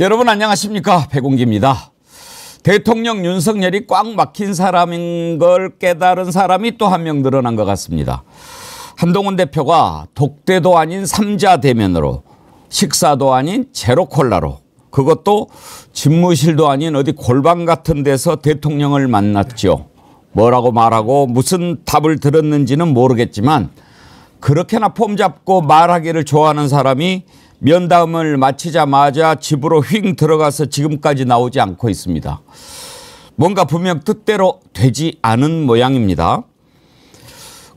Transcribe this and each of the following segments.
여러분 안녕하십니까 배공기입니다. 대통령 윤석열이 꽉 막힌 사람인 걸 깨달은 사람이 또 한 명 늘어난 것 같습니다. 한동훈 대표가 독대도 아닌 삼자 대면으로 식사도 아닌 제로 콜라로 그것도 집무실도 아닌 어디 골방 같은 데서 대통령을 만났죠. 뭐라고 말하고 무슨 답을 들었는지는 모르겠지만 그렇게나 폼 잡고 말하기를 좋아하는 사람이 면담을 마치자마자 집으로 휙 들어가서 지금까지 나오지 않고 있습니다. 뭔가 분명 뜻대로 되지 않은 모양입니다.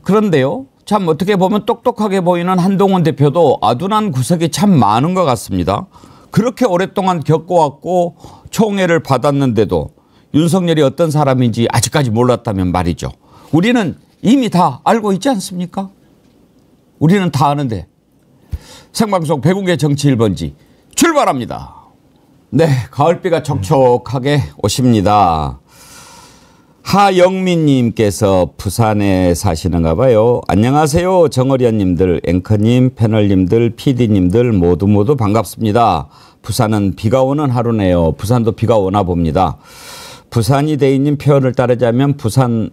그런데요. 참 어떻게 보면 똑똑하게 보이는 한동훈 대표도 아둔한 구석이 참 많은 것 같습니다. 그렇게 오랫동안 겪어왔고 총애를 받았는데도 윤석열이 어떤 사람인지 아직까지 몰랐다면 말이죠. 우리는 이미 다 알고 있지 않습니까? 우리는 다 아는데 생방송 배국의 정치 1번지 출발합니다. 네, 가을비가 촉촉하게 오십니다. 하영민님께서 부산에 사시는가 봐요. 안녕하세요. 정어리언님들, 앵커님, 패널님들, PD님들 모두 모두 반갑습니다. 부산은 비가 오는 하루네요. 부산도 비가 오나 봅니다. 부산이 대인님 표현을 따르자면 부산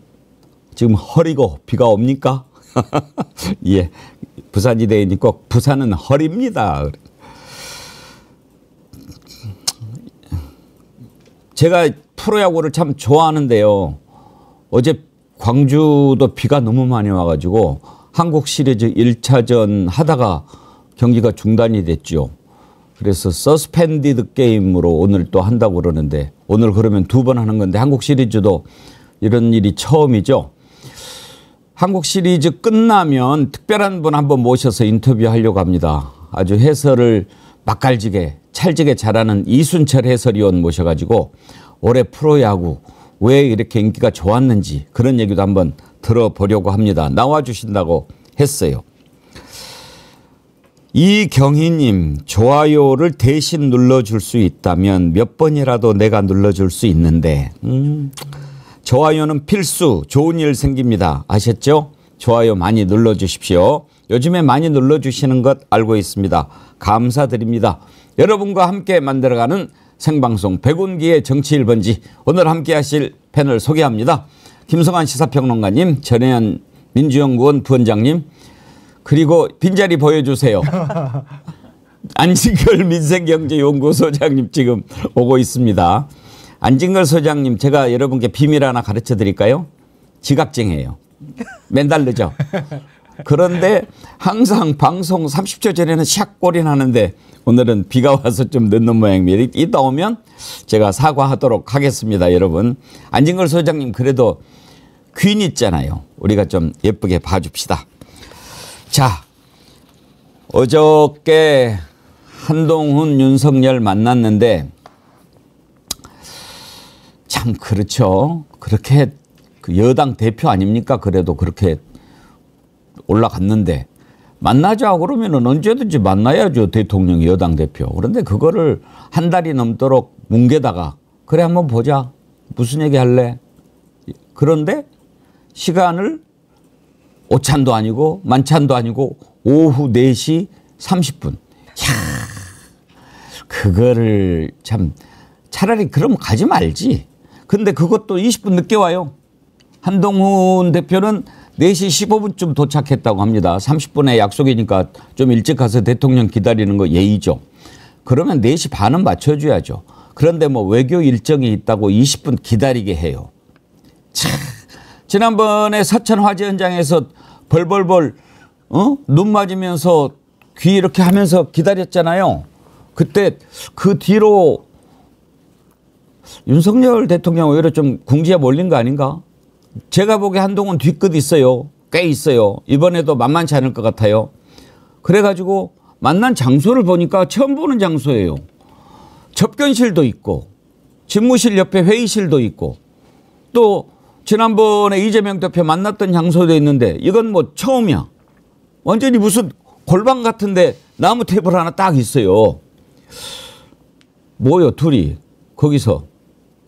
지금 허리고 비가 옵니까? 예. 꼭 부산은 허리입니다. 제가 프로야구를 참 좋아하는데요. 어제 광주도 비가 너무 많이 와가지고 한국 시리즈 1차전 하다가 경기가 중단이 됐죠. 그래서 서스펜디드 게임으로 오늘 또 한다고 그러는데 오늘 그러면 두 번 하는 건데 한국 시리즈도 이런 일이 처음이죠. 한국 시리즈 끝나면 특별한 분 한번 모셔서 인터뷰하려고 합니다. 아주 해설을 맛깔지게 찰지게 잘하는 이순철 해설위원 모셔가지고 올해 프로야구 왜 이렇게 인기가 좋았는지 그런 얘기도 한번 들어보려고 합니다. 나와주신다고 했어요. 이경희님 좋아요를 대신 눌러줄 수 있다면 몇 번이라도 내가 눌러줄 수 있는데 음, 좋아요는 필수 좋은 일 생깁니다. 아셨죠? 좋아요 많이 눌러주십시오. 요즘에 많이 눌러주시는 것 알고 있습니다. 감사드립니다. 여러분과 함께 만들어가는 생방송 백운기의 정치 1번지 오늘 함께 하실 패널 소개합니다. 김성환 시사평론가님, 전혜연 민주연구원 부원장님, 그리고 빈자리 보여주세요. 안진걸 민생경제연구소장님 지금 오고 있습니다. 안진걸 소장님 제가 여러분께 비밀 하나 가르쳐 드릴까요? 지각쟁이에요. 맨날 늦어. 그런데 항상 방송 30초 전에는 샥 골이 나는데 오늘은 비가 와서 좀 늦는 모양입니다. 이따 오면 제가 사과하도록 하겠습니다, 여러분. 안진걸 소장님 그래도 귀인 있잖아요. 우리가 좀 예쁘게 봐줍시다. 자, 어저께 한동훈, 윤석열 만났는데 참 그렇죠. 그렇게 그 여당 대표 아닙니까? 그래도 그렇게 올라갔는데. 만나자 그러면은 언제든지 만나야죠 대통령 여당 대표. 그런데 그거를 한 달이 넘도록 뭉개다가 그래 한번 보자. 무슨 얘기 할래? 그런데 시간을 오찬도 아니고 만찬도 아니고 오후 4시 30분. 야 그거를 참 차라리 그럼 가지 말지 근데 그것도 20분 늦게 와요 한동훈 대표는 4시 15분쯤 도착했다고 합니다. 30분에 약속이니까 좀 일찍 가서 대통령 기다리는 거 예의죠. 그러면 4시 반은 맞춰줘야죠. 그런데 뭐 외교 일정이 있다고 20분 기다리게 해요. 참. 지난번에 사천 화재 현장에서 벌벌벌 어? 눈 맞으면서 귀 이렇게 하면서 기다렸잖아요. 그때 그 뒤로 윤석열 대통령 오히려 좀 궁지에 몰린 거 아닌가? 제가 보기에 한동훈 뒤끝 있어요. 꽤 있어요. 이번에도 만만치 않을 것 같아요. 그래가지고 만난 장소를 보니까 처음 보는 장소예요. 접견실도 있고 집무실 옆에 회의실도 있고 또 지난번에 이재명 대표 만났던 장소도 있는데 이건 뭐 처음이야. 완전히 무슨 골방 같은데 나무 테이블 하나 딱 있어요. 뭐요 둘이 거기서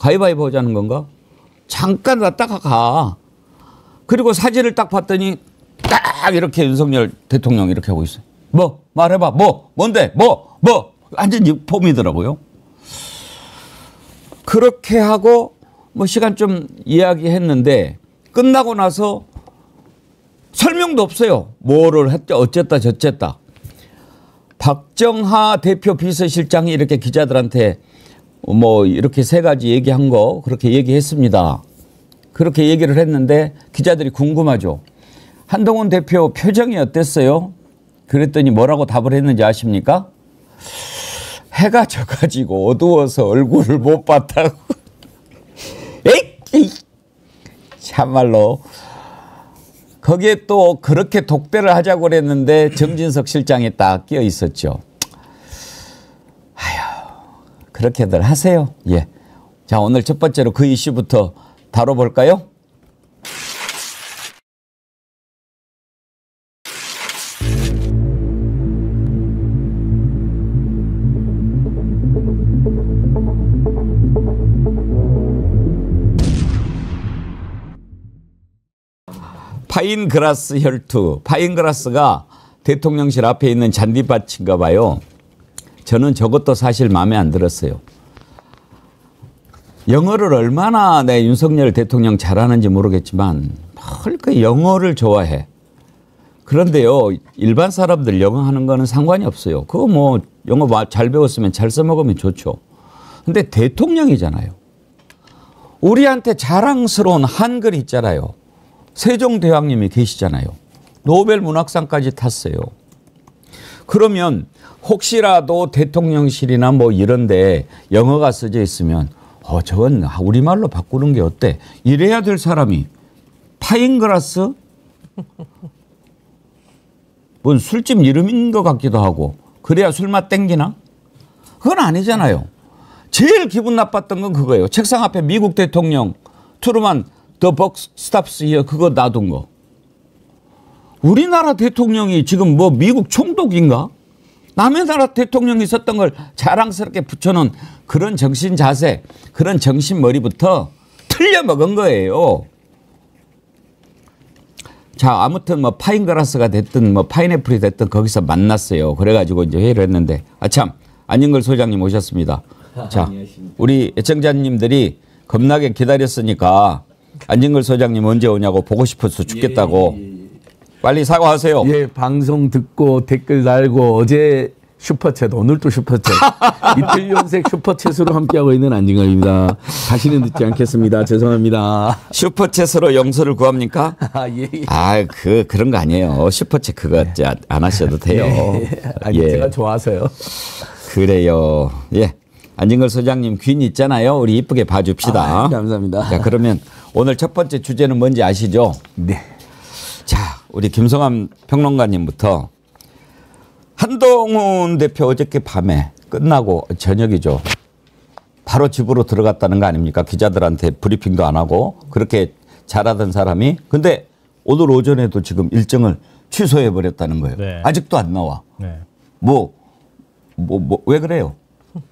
가위바위보 하자는 건가? 잠깐 왔다가 가. 그리고 사진을 딱 봤더니 딱 이렇게 윤석열 대통령 이렇게 하고 있어요. 뭐 말해봐 뭐 뭔데 뭐뭐 완전히 폼이더라고요. 그렇게 하고 뭐 시간 좀 이야기했는데 끝나고 나서 설명도 없어요. 뭐를 했죠. 어쨌다 저쨌다. 박정하 대표 비서실장이 이렇게 기자들한테 뭐 이렇게 세 가지 얘기한 거 그렇게 얘기했습니다. 그렇게 얘기를 했는데 기자들이 궁금하죠. 한동훈 대표 표정이 어땠어요? 그랬더니 뭐라고 답을 했는지 아십니까? 해가 져가지고 어두워서 얼굴을 못 봤다고. 에이! 참말로. 거기에 또 그렇게 독대를 하자고 그랬는데 정진석 실장이 딱 끼어 있었죠. 아휴, 그렇게들 하세요. 예. 자, 오늘 첫 번째로 그 이슈부터 다뤄볼까요? Pine Grass 혈투. Pine Grass가 대통령실 앞에 있는 잔디밭인가 봐요. 저는 저것도 사실 마음에 안 들었어요. 영어를 얼마나 내 윤석열 대통령 잘하는지 모르겠지만 그 영어를 좋아해. 그런데요, 일반 사람들 영어 하는 거는 상관이 없어요. 그거 뭐 영어 잘 배웠으면 잘 써먹으면 좋죠. 근데 대통령이잖아요. 우리한테 자랑스러운 한글 있잖아요. 세종대왕님이 계시잖아요. 노벨 문학상까지 탔어요. 그러면 혹시라도 대통령실이나 뭐 이런데 영어가 써져 있으면 어 저건 우리말로 바꾸는 게 어때? 이래야 될 사람이 Pine Grass? 뭔 술집 이름인 것 같기도 하고 그래야 술맛 땡기나? 그건 아니잖아요. 제일 기분 나빴던 건 그거예요. 책상 앞에 미국 대통령 트루만 the buck stops here 그거 놔둔 거. 우리나라 대통령이 지금 뭐 미국 총독인가? 남의 나라 대통령이 있었던 걸 자랑스럽게 붙여놓은 그런 정신 자세, 그런 정신 머리부터 틀려 먹은 거예요. 자, 아무튼 뭐 파인그라스가 됐든 뭐 파인애플이 됐든 거기서 만났어요. 그래가지고 이제 회의를 했는데 아 참 안진걸 소장님 오셨습니다. 자, 우리 애청자님들이 겁나게 기다렸으니까 안진걸 소장님 언제 오냐고 보고 싶어서 죽겠다고 예, 예, 예. 빨리 사과하세요. 예, 방송 듣고 댓글 달고 어제 슈퍼챗 오늘 또 슈퍼챗 이틀 연색 슈퍼챗으로 함께하고 있는 안진걸입니다. 다시는 듣지 않겠습니다. 죄송합니다. 슈퍼챗으로 용서를 구합니까? 아, 예, 예. 아, 그 그런 거 아니에요. 슈퍼챗 그거 예. 안 하셔도 돼요. 예. 아니, 예. 제가 좋아서요. 그래요. 예. 안진걸 소장님 귀인 있잖아요. 우리 이쁘게 봐줍시다. 아, 감사합니다. 자, 그러면 오늘 첫 번째 주제는 뭔지 아시죠? 네. 자, 우리 김성함 평론가님부터 한동훈 대표 어저께 밤에 끝나고 저녁이죠. 바로 집으로 들어갔다는 거 아닙니까? 기자들한테 브리핑도 안 하고 그렇게 잘하던 사람이 근데 오늘 오전에도 지금 일정을 취소해 버렸다는 거예요. 네. 아직도 안 나와. 네. 뭐, 뭐, 뭐, 왜 그래요?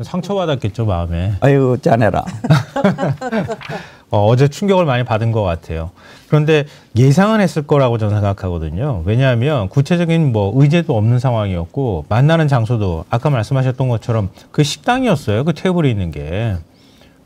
상처받았겠죠, 마음에. 아유, 짠해라. 어, 제 충격을 많이 받은 것 같아요. 그런데 예상은 했을 거라고 저는 생각하거든요. 왜냐하면 구체적인 뭐 의제도 없는 상황이었고 만나는 장소도 아까 말씀하셨던 것처럼 그 식당이었어요. 그 테이블이 있는 게.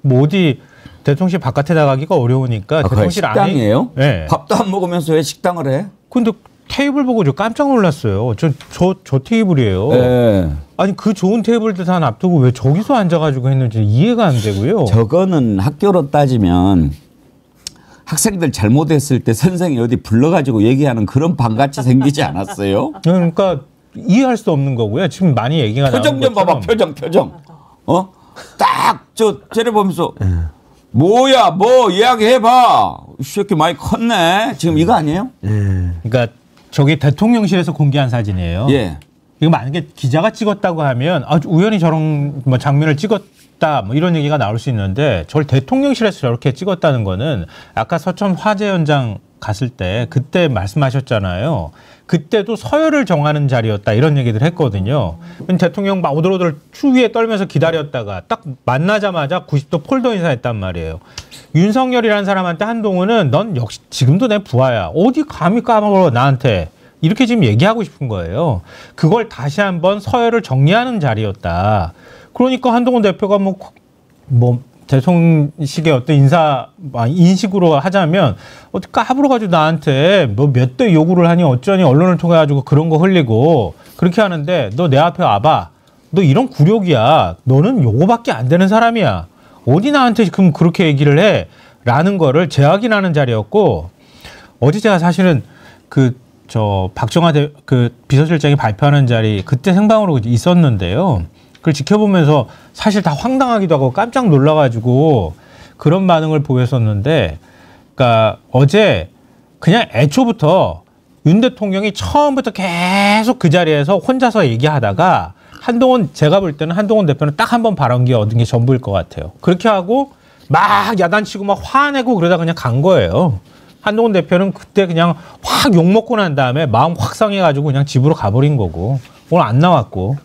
뭐 어디 대통령실 바깥에 나가기가 어려우니까 아, 대통령실 안에 식당이에요? 네. 밥도 안 먹으면서 왜 식당을 해? 근데 테이블 보고 저 깜짝 놀랐어요. 저, 저, 저 테이블이에요. 네. 아니, 그 좋은 테이블들 다 놔두고 왜 저기서 앉아가지고 했는지 이해가 안 되고요. 저거는 학교로 따지면 학생들 잘못했을 때 선생이 어디 불러가지고 얘기하는 그런 방같이 생기지 않았어요? 그러니까 이해할 수 없는 거고요. 지금 많이 얘기가 표정 좀 봐봐, 표정, 표정. 어? 딱, 저, 쟤를 보면서. 뭐야, 뭐, 이야기해봐. 이 새끼 많이 컸네. 지금 이거 아니에요? 예. 그러니까 저기 대통령실에서 공개한 사진이에요. 예. 이거 만약에 기자가 찍었다고 하면 아주 우연히 저런 뭐 장면을 찍었다 뭐 이런 얘기가 나올 수 있는데 저를 대통령실에서 저렇게 찍었다는 거는 아까 서천 화재 현장 갔을 때 그때 말씀하셨잖아요. 그때도 서열을 정하는 자리였다 이런 얘기들 했거든요. 대통령 막 오들오들 추위에 떨면서 기다렸다가 딱 만나자마자 90도 폴더 인사했단 말이에요. 윤석열이라는 사람한테 한동훈은 넌 역시 지금도 내 부하야. 어디 감히 까먹어 나한테. 이렇게 지금 얘기하고 싶은 거예요. 그걸 다시 한번 서열을 정리하는 자리였다. 그러니까 한동훈 대표가 뭐, 뭐 대통령식의 어떤 인사 아, 인식으로 하자면 어떻게 까불어 가지고 나한테 뭐 몇 대 요구를 하니 어쩌니 언론을 통해 가지고 그런 거 흘리고 그렇게 하는데 너 내 앞에 와봐. 너 이런 굴욕이야. 너는 요거밖에 안 되는 사람이야. 어디 나한테 지금 그렇게 얘기를 해? 라는 거를 재확인하는 자리였고 어제 제가 사실은 그 저 박정화 대, 그 비서실장이 발표하는 자리 그때 생방으로 있었는데요. 그걸 지켜보면서 사실 다 황당하기도 하고 깜짝 놀라가지고 그런 반응을 보였었는데, 그러니까 어제 그냥 애초부터 윤 대통령이 처음부터 계속 그 자리에서 혼자서 얘기하다가 한동훈 제가 볼 때는 한동훈 대표는 딱 한 번 발언기 얻은 게 전부일 것 같아요. 그렇게 하고 막 야단치고 막 화내고 그러다 그냥 간 거예요. 한동훈 대표는 그때 그냥 확 욕 먹고 난 다음에 마음 확 상해가지고 그냥 집으로 가버린 거고 오늘 안 나왔고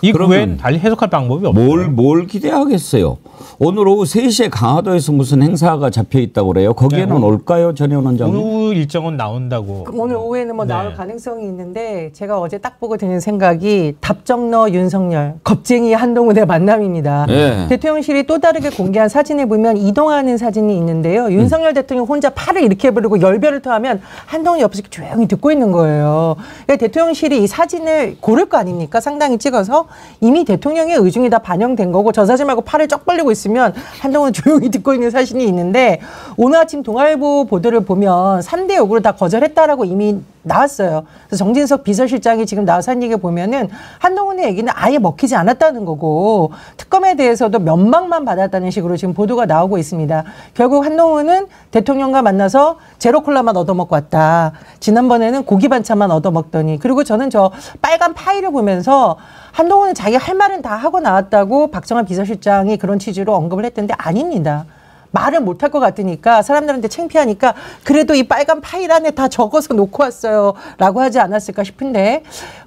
이 외엔 달리 해석할 방법이 없어요. 뭘, 뭘 기대하겠어요. 오늘 오후 3시에 강화도에서 무슨 행사가 잡혀 있다고 그래요. 거기에는 네. 올까요, 전혜원 원장님? 오후 일정은 나온다고. 오늘 오후에는 뭐 네. 나올 가능성이 있는데 제가 어제 딱 보고 드는 생각이 답정너 윤석열, 겁쟁이 한동훈의 만남입니다. 네. 대통령실이 또 다르게 공개한 사진에 보면 이동하는 사진이 있는데요. 윤석열 음. 대통령 혼자 팔을 이렇게 부르고 열변을 토하면 한동훈이 옆에서 조용히 듣고 있는 거예요. 그러니까 대통령실이 이 사진을 고를 거 아닙니까? 상당히 찍어서 이미 대통령의 의중이 다 반영된 거고 저 사진 말고 팔을 쩍 벌리고 있으면 한동훈 조용히 듣고 있는 사진이 있는데 오늘 아침 동아일보 보도를 보면 3대 요구를 다 거절했다라고 이미 나왔어요. 그래서 정진석 비서실장이 지금 나와서 한 얘기 보면은 한동훈의 얘기는 아예 먹히지 않았다는 거고 특검에 대해서도 면막만 받았다는 식으로 지금 보도가 나오고 있습니다. 결국 한동훈은 대통령과 만나서 제로 콜라만 얻어먹고 왔다. 지난번에는 고기 반찬만 얻어먹더니 그리고 저는 저 빨간 파일을 보면서 한동훈은 자기 할 말은 다 하고 나왔다고 박정환 비서실장이 그런 취지로 언급을 했던데 아닙니다. 말을 못 할 것 같으니까 사람들한테 창피하니까 그래도 이 빨간 파일 안에 다 적어서 놓고 왔어요. 라고 하지 않았을까 싶은데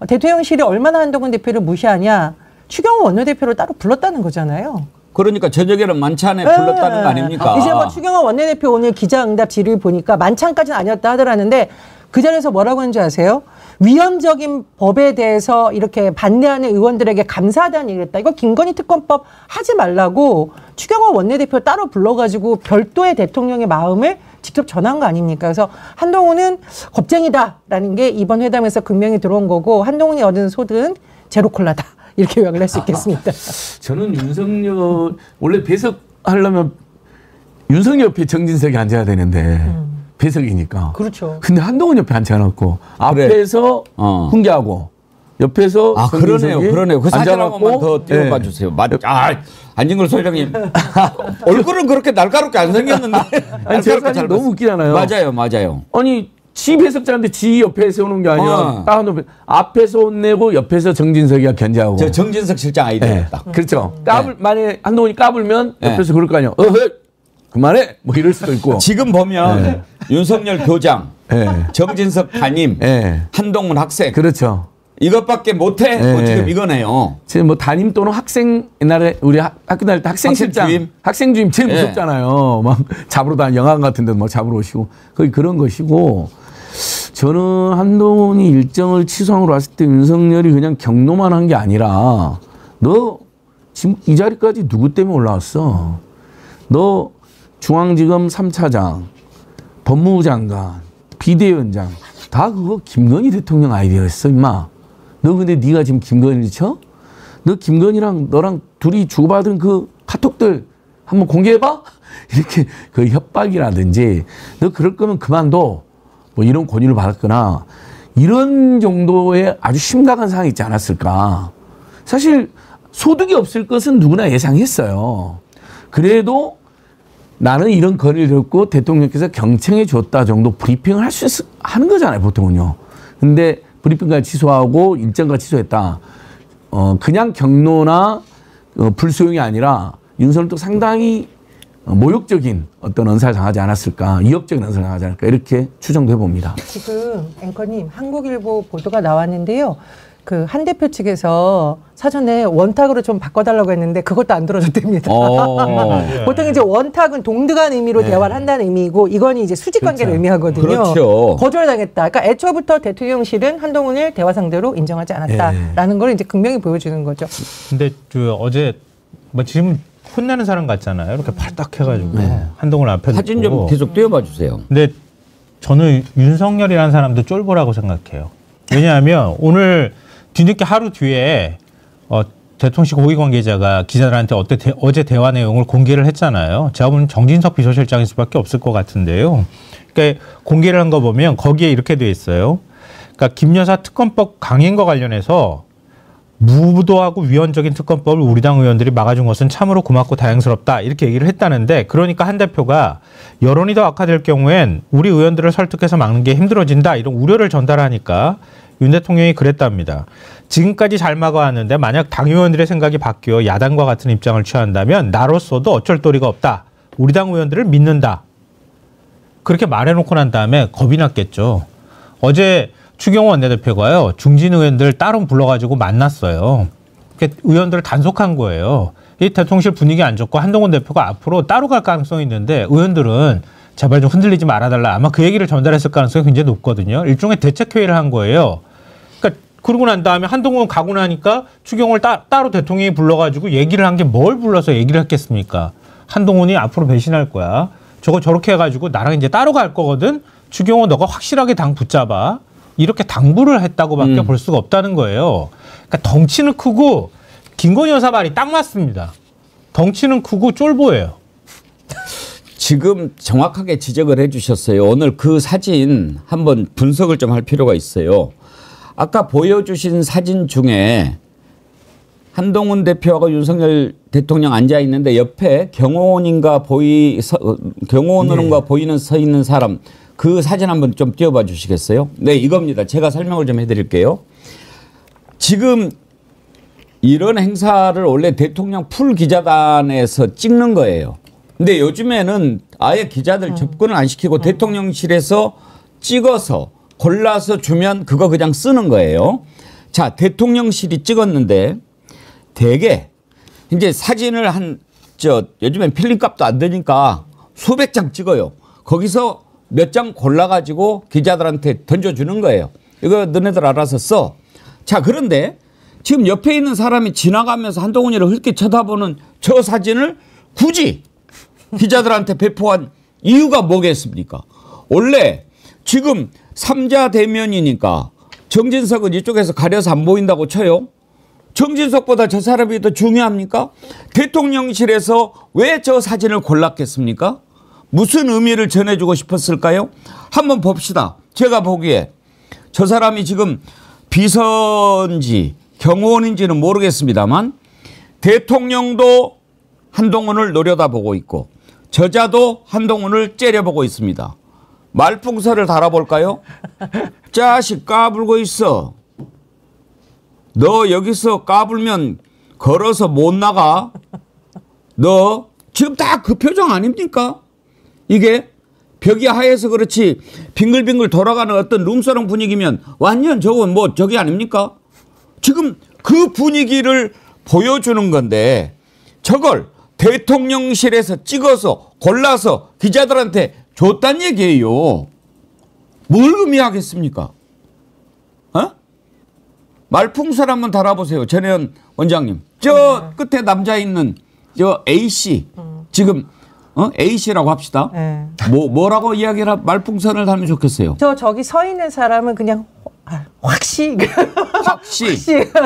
대통령실이 얼마나 한동훈 대표를 무시하냐. 추경호 원내대표를 따로 불렀다는 거잖아요. 그러니까 저녁에는 만찬에 네. 불렀다는 거 아닙니까? 이제 뭐 추경호 원내대표 오늘 기자응답 질의 보니까 만찬까지는 아니었다 하더라는데 그 자리에서 뭐라고 했는지 아세요? 위헌적인 법에 대해서 이렇게 반대하는 의원들에게 감사하다는 얘기를 했다. 이거 김건희 특검법 하지 말라고 추경호 원내대표 따로 불러가지고 별도의 대통령의 마음을 직접 전한 거 아닙니까? 그래서 한동훈은 겁쟁이다라는 게 이번 회담에서 극명히 들어온 거고 한동훈이 얻은 소득은 제로콜라다. 이렇게 요약을 할 수 있겠습니다. 저는 윤석열 원래 배석하려면 윤석열 옆에 정진석이 앉아야 되는데 음. 배석이니까. 그렇죠. 근데 한동훈 옆에 앉혀놓고 앞에서 어. 훈계하고 옆에서 아 그러네요, 그러네요. 그 사진 한 번만 더 띄워봐 네. 주세요. 맞, 아 안진걸 소장님 얼굴은 그렇게 날카롭게 안 생겼는데. 아니 제 사진 너무 웃기잖아요. 맞아요, 맞아요. 아니 지 배석자인데 지 옆에 세우는 게 아니라 어. 딱 옆에 앞에서 혼내고 옆에서 정진석이가 견제하고. 저 정진석 실장 아이디어였다. 네. 그렇죠. 까불 네. 만약에 한동훈이 까불면 네. 옆에서 그럴 거 아니야. 어허 그만해 뭐 이럴 수도 있고 지금 보면 네. 윤석열 교장, 네. 정진석 담임, 네. 한동훈 학생 그렇죠. 이것밖에 못해. 네. 뭐 지금 이거네요. 지금 뭐 담임 또는 학생 옛날에 우리 학, 교 다닐 때 학생 실장, 학생 주임, 학생 주임 제일 네. 무섭잖아요. 막 잡으러 다니 영화관 같은 데뭐 잡으러 오시고 거의 그런 것이고 저는 한동훈이 일정을 취소하고 왔을 때 윤석열이 그냥 경로만 한 게 아니라 너 지금 이 자리까지 누구 때문에 올라왔어? 너 중앙지검 3차장, 법무부 장관, 비대위원장 다 그거 김건희 대통령 아이디어였어, 임마. 너 근데 네가 지금 김건희를 쳐? 너 김건희랑 너랑 둘이 주고받은 그 카톡들 한번 공개해봐? 이렇게 그 협박이라든지 너 그럴 거면 그만둬. 뭐 이런 권유를 받았거나 이런 정도의 아주 심각한 상황이 있지 않았을까. 사실 소득이 없을 것은 누구나 예상했어요. 그래도 나는 이런 건의를 듣고 대통령께서 경청해 줬다 정도 브리핑을 할수 있, 하는 거잖아요, 보통은요. 근데 브리핑까지 취소하고 일정까지 취소했다. 어, 그냥 경로나 어, 불수용이 아니라 윤석열도 상당히 모욕적인 어떤 언사를 당하지 않았을까, 위협적인 언사를 당하지 않을까, 이렇게 추정돼 봅니다. 지금 앵커님, 한국일보 보도가 나왔는데요. 그 한 대표 측에서 사전에 원탁으로 좀 바꿔달라고 했는데 그것도 안 들어줬답니다. 어. 보통 이제 원탁은 동등한 의미로 네. 대화를 한다는 의미고 이건 이제 수직 관계를 그렇죠. 의미하거든요. 그렇죠. 거절당했다. 그러니까 애초부터 대통령실은 한동훈을 대화 상대로 인정하지 않았다라는 네. 걸 이제 극명히 보여주는 거죠. 근데 그 어제 뭐 지금 혼내는 사람 같잖아요. 이렇게 발딱 해가지고 네. 한동훈 앞에 사진 좀 계속 띄워봐 주세요. 근데 저는 윤석열이라는 사람도 쫄보라고 생각해요. 왜냐하면 오늘 뒤늦게 하루 뒤에 어, 대통령실 고위 관계자가 기자들한테 어때 대, 어제 대화 내용을 공개를 했잖아요. 제가 보면 정진석 비서실장일 수밖에 없을 것 같은데요. 그러니까 공개를 한 거 보면 거기에 이렇게 돼 있어요. 그러니까 김 여사 특검법 강행과 관련해서 무도하고 위헌적인 특검법을 우리 당 의원들이 막아준 것은 참으로 고맙고 다행스럽다 이렇게 얘기를 했다는데 그러니까 한 대표가 여론이 더 악화될 경우엔 우리 의원들을 설득해서 막는 게 힘들어진다 이런 우려를 전달하니까 윤 대통령이 그랬답니다. 지금까지 잘 막아왔는데 만약 당 의원들의 생각이 바뀌어 야당과 같은 입장을 취한다면 나로서도 어쩔 도리가 없다. 우리 당 의원들을 믿는다. 그렇게 말해놓고 난 다음에 겁이 났겠죠. 어제 추경호 원내대표가요 중진 의원들 따로 불러가지고 만났어요. 의원들을 단속한 거예요. 이 대통령실 분위기 안 좋고 한동훈 대표가 앞으로 따로 갈 가능성이 있는데 의원들은 제발 좀 흔들리지 말아달라. 아마 그 얘기를 전달했을 가능성이 굉장히 높거든요. 일종의 대책회의를 한 거예요. 그러고 난 다음에 한동훈 가고 나니까 추경호를 따, 로 대통령이 불러가지고 얘기를 한 게 뭘 불러서 얘기를 했겠습니까? 한동훈이 앞으로 배신할 거야. 저거 저렇게 해가지고 나랑 이제 따로 갈 거거든. 추경호 너가 확실하게 당 붙잡아. 이렇게 당부를 했다고밖에 음. 볼 수가 없다는 거예요. 그러니까 덩치는 크고 김건희 여사 말이 딱 맞습니다. 덩치는 크고 쫄보예요. 지금 정확하게 지적을 해주셨어요. 오늘 그 사진 한번 분석을 좀 할 필요가 있어요. 아까 보여주신 사진 중에 한동훈 대표하고 윤석열 대통령 앉아 있는데 옆에 경호원인가 보이 서, 경호원으로가 네. 보이는 서 있는 사람 그 사진 한번 좀 띄워봐 주시겠어요? 네, 이겁니다. 제가 설명을 좀 해드릴게요. 지금 이런 행사를 원래 대통령 풀 기자단에서 찍는 거예요. 근데 요즘에는 아예 기자들 음. 접근을 안 시키고 음. 대통령실에서 찍어서 골라서 주면 그거 그냥 쓰는 거예요. 자, 대통령실이 찍었는데 대개 이제 사진을 한 저 요즘엔 필름 값도 안 되니까 수백 장 찍어요. 거기서 몇 장 골라 가지고 기자들한테 던져 주는 거예요. 이거 너네들 알아서 써. 자, 그런데 지금 옆에 있는 사람이 지나가면서 한동훈이를 흘게 쳐다보는 저 사진을 굳이 기자들한테 배포한 이유가 뭐겠습니까? 원래 지금 삼자 대면이니까 정진석은 이쪽에서 가려서 안 보인다고 쳐요. 정진석보다 저 사람이 더 중요합니까? 대통령실에서 왜 저 사진을 골랐겠습니까? 무슨 의미를 전해주고 싶었을까요? 한번 봅시다. 제가 보기에 저 사람이 지금 비서인지 경호원인지는 모르겠습니다만 대통령도 한동훈을 노려다보고 있고 저자도 한동훈을 째려보고 있습니다. 말풍선을 달아볼까요? 자식 까불고 있어. 너 여기서 까불면 걸어서 못 나가. 너 지금 딱그 표정 아닙니까? 이게 벽이 하얘서 그렇지 빙글빙글 돌아가는 어떤 룸사롱 분위기면 완전 저건 뭐 저기 아닙니까? 지금 그 분위기를 보여주는 건데 저걸 대통령실에서 찍어서 골라서 기자들한테 줬단 얘기예요. 뭘 의미하겠습니까? 어? 말풍선 한번 달아보세요. 전혜연 원장님. 저 네. 끝에 남자 있는 저 A씨. 지금 어? A 씨라고 합시다. 네. 뭐 뭐라고 이야기를 말풍선을 달면 좋겠어요. 저 저기 서 있는 사람은 그냥 아, 확시 확시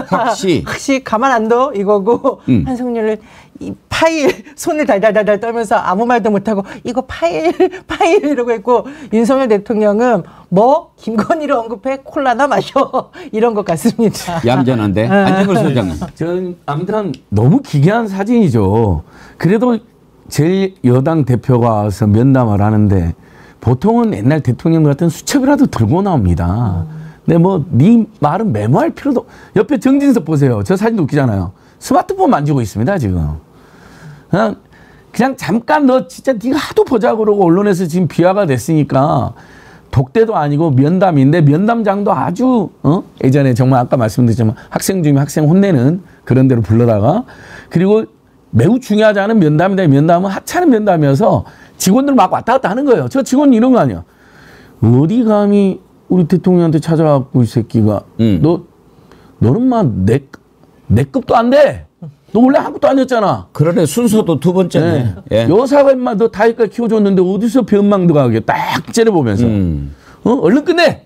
확시 확시 가만 안 둬 이거고 음. 한성렬을 이 파일 손을 달달달달 떨면서 아무 말도 못하고 이거 파일 파일 이러고 있고 윤석열 대통령은 뭐 김건희를 언급해 콜라나 마셔 이런 것 같습니다. 얌전한데 안정걸 소장님. 저는 아무튼 너무 기괴한 사진이죠. 그래도 제일 여당 대표가 와서 면담을 하는데 보통은 옛날 대통령 같은 수첩이라도 들고 나옵니다. 근데 뭐 네 말은 메모할 필요도 옆에 정진석 보세요. 저 사진도 웃기잖아요. 스마트폰 만지고 있습니다 지금. 그냥 그냥 잠깐 너 진짜 네가 하도 보자 그러고 언론에서 지금 비화가 됐으니까 독대도 아니고 면담인데 면담장도 아주 어? 예전에 정말 아까 말씀드렸지만 학생 중에 학생 혼내는 그런 데로 불러다가 그리고 매우 중요하지 않은 면담인데 면담은 하찮은 면담이어서 직원들 막 왔다 갔다 하는 거예요. 저 직원 이런 거 아니야. 어디 감히 우리 대통령한테 찾아갖고 이 새끼가 음. 너 너는 막내내 급도 안 돼. 너 원래 아무것도 아니었잖아. 그러네 순서도 두 번째네. 예. 예. 여사가 임마 너 다이까지 키워줬는데 어디서 변망도가게 딱 째려보면서 음. 어 얼른 끝내.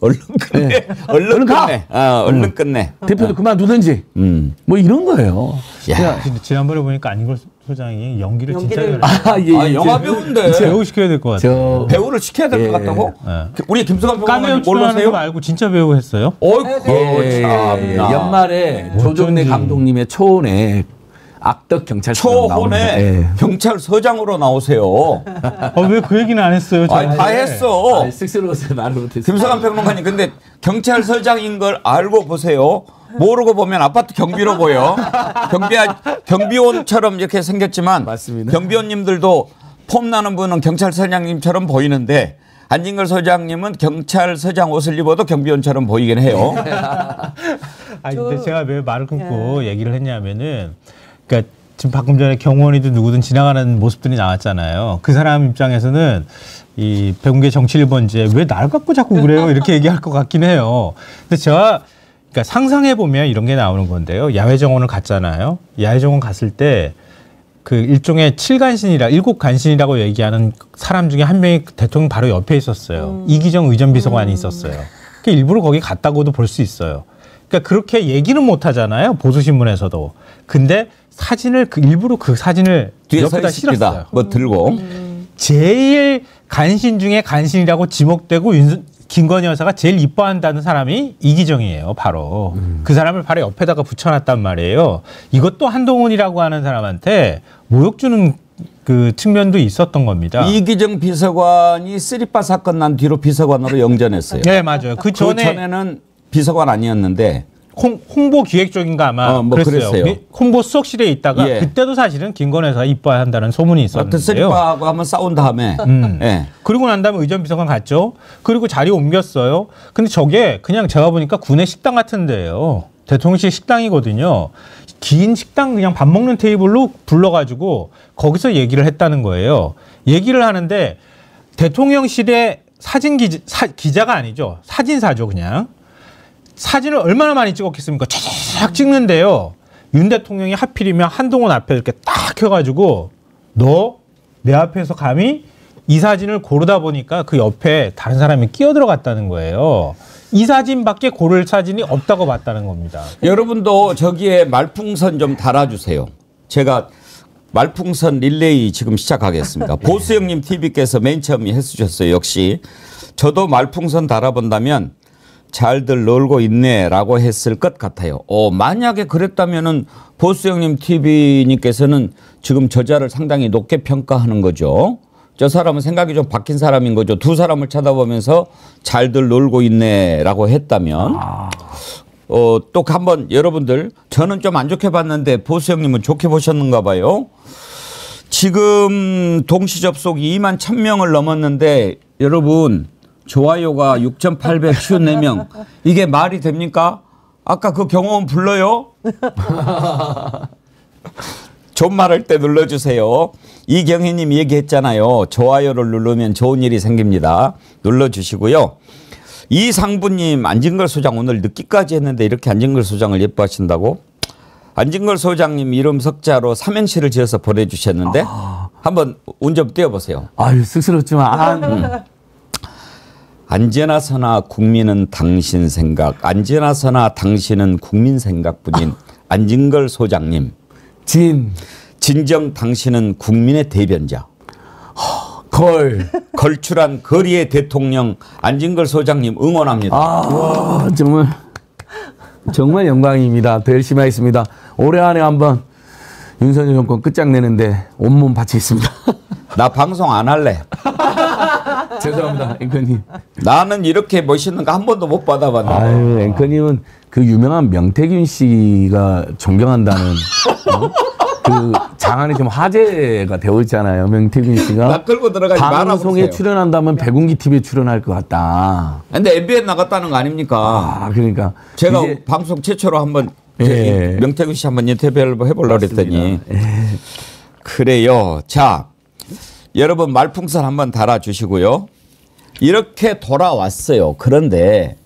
얼른 끝내. 네. 얼른, 얼른 끝내. 아, 얼른 어. 끝내. 대표도 어. 그만두든지. 음. 뭐 이런 거예요. 야. 지난번에 보니까 안걸 소장이 연기를, 연기를 진짜 아, 예, 예. 아, 영화 배우인데 배우 시켜야 될 것 같아요. 배우를 시켜야 될것 예. 같다고? 예. 우리 김성환 배우님 몰라세요? 말고 진짜 배우 했어요? 어이구, 예. 예. 연말에 조정래 감독님의 초원에 악덕 경찰서 초혼에 네. 경찰서장으로 나오세요. 어, 왜그 얘기는 안 했어요? 아니, 다 했어. 아, 쑥스러워서 말을 못했어. 김성환 평론가님 근데 경찰서장인 걸 알고 보세요. 모르고 보면 아파트 경비로 보여. 경비 경비원처럼 이렇게 생겼지만 맞습니다. 경비원님들도 폼 나는 분은 경찰서장님처럼 보이는데 안진걸 소장님은 경찰서장 옷을 입어도 경비원처럼 보이긴 해요. 아니 근데 제가 왜 말을 끊고 예. 얘기를 했냐면은 그러니까 지금 방금 전에 경원이든 누구든 지나가는 모습들이 나왔잖아요. 그 사람 입장에서는 이 백운계 정치 1번지에 왜 날 갖고 자꾸 그래요? 이렇게 얘기할 것 같긴 해요. 근데 제가 그러니까 상상해 보면 이런 게 나오는 건데요. 야외 정원을 갔잖아요. 야외 정원 갔을 때 그 일종의 칠간신이라 일곱 간신이라고 얘기하는 사람 중에 한 명이 대통령 바로 옆에 있었어요. 음. 이기정 의전 비서관이 음. 있었어요. 그 일부러 거기 갔다고도 볼 수 있어요. 그러니까 그렇게 얘기는 못 하잖아요. 보수 신문에서도. 근데 사진을 그 일부러 그 사진을 뒤에 옆에다 실었어요. 뭐 들고 제일 간신 중에 간신이라고 지목되고 윤, 김건희 여사가 제일 이뻐한다는 사람이 이기정이에요. 바로 음. 그 사람을 바로 옆에다가 붙여놨단 말이에요. 이것도 한동훈이라고 하는 사람한테 모욕 주는 그 측면도 있었던 겁니다. 이기정 비서관이 쓰리파 사건 난 뒤로 비서관으로 영전했어요. 네 맞아요. 그 전에 그 전에는 비서관 아니었는데 홍, 홍보 기획 쪽인가 아마 어, 뭐 그랬어요. 그랬어요. 홍보 수석실에 있다가 예. 그때도 사실은 김건희가 이뻐한다는 소문이 있었는데요. 쓰리파하고 한번 싸운 다음에 음. 예. 그리고 난 다음에 의전 비서관 갔죠. 그리고 자리 옮겼어요. 근데 저게 그냥 제가 보니까 군의 식당 같은 데예요. 대통령실 식당이거든요. 긴 식당 그냥 밥 먹는 테이블로 불러가지고 거기서 얘기를 했다는 거예요. 얘기를 하는데 대통령실의 사진 기자, 사, 기자가 아니죠. 사진사죠, 그냥. 사진을 얼마나 많이 찍었겠습니까? 쫙 찍는데요. 윤 대통령이 하필이면 한동훈 앞에 이렇게 딱 켜가지고 너 내 앞에서 감히 이 사진을 고르다 보니까 그 옆에 다른 사람이 끼어 들어갔다는 거예요. 이 사진밖에 고를 사진이 없다고 봤다는 겁니다. 여러분도 저기에 말풍선 좀 달아주세요. 제가 말풍선 릴레이 지금 시작하겠습니다. 보수형님 TV께서 맨 처음 해주셨어요. 역시 저도 말풍선 달아본다면 잘들 놀고 있네라고 했을 것 같아요. 어, 만약에 그랬다면은 보수 형님 TV님께서는 지금 저자를 상당히 높게 평가하는 거죠. 저 사람은 생각이 좀 바뀐 사람인 거죠. 두 사람을 쳐다보면서 잘들 놀고 있네라고 했다면 어, 또 한번 여러분들 저는 좀 안 좋게 봤는데 보수 형님은 좋게 보셨는가 봐요. 지금 동시 접속이 2만 1000명을 넘었는데 여러분 좋아요가 6,854명. 이게 말이 됩니까? 아까 그 경호원 불러요? 존말할 때 눌러주세요. 이경희님 얘기했잖아요. 좋아요를 누르면 좋은 일이 생깁니다. 눌러주시고요. 이상부님 안진걸 소장 오늘 늦기까지 했는데 이렇게 안진걸 소장을 예뻐하신다고? 안진걸 소장님 이름 석자로 삼행시를 지어서 보내주셨는데 아... 한번 운 좀 띄워보세요. 아유 쑥스럽지만 음. 안제나서나 국민은 당신 생각, 안제나서나 당신은 국민 생각뿐인 안진걸 소장님. 진. 진정 당신은 국민의 대변자. 걸. 걸출한 거리의 대통령 안진걸 소장님 응원합니다. 아, 정말 정말 영광입니다. 더 열심히 하겠습니다. 올해 안에 한번 윤석열 정권 끝장내는데 온몸 바치 있습니다. 나 방송 안 할래. 죄송합니다, 앵커님. 나는 이렇게 멋있는 거 한 번도 못 받아봤는데. 아유, 앵커님은 그 유명한 명태균 씨가 존경한다는 어? 그 장안이 좀 화제가 되어 있잖아요. 명태균 씨가. 나 끌고 들어가지 방송에 출연한다면 백운기 TV에 출연할 것 같다. 근데 MBN 나갔다는 거 아닙니까? 아, 그러니까. 제가 방송 최초로 한번 예. 명태균 씨 한번 인터뷰를 해보려고 그랬더니. 예. 그래요. 자, 여러분 말풍선 한번 달아주시고요. 이렇게 돌아왔어요. 그런데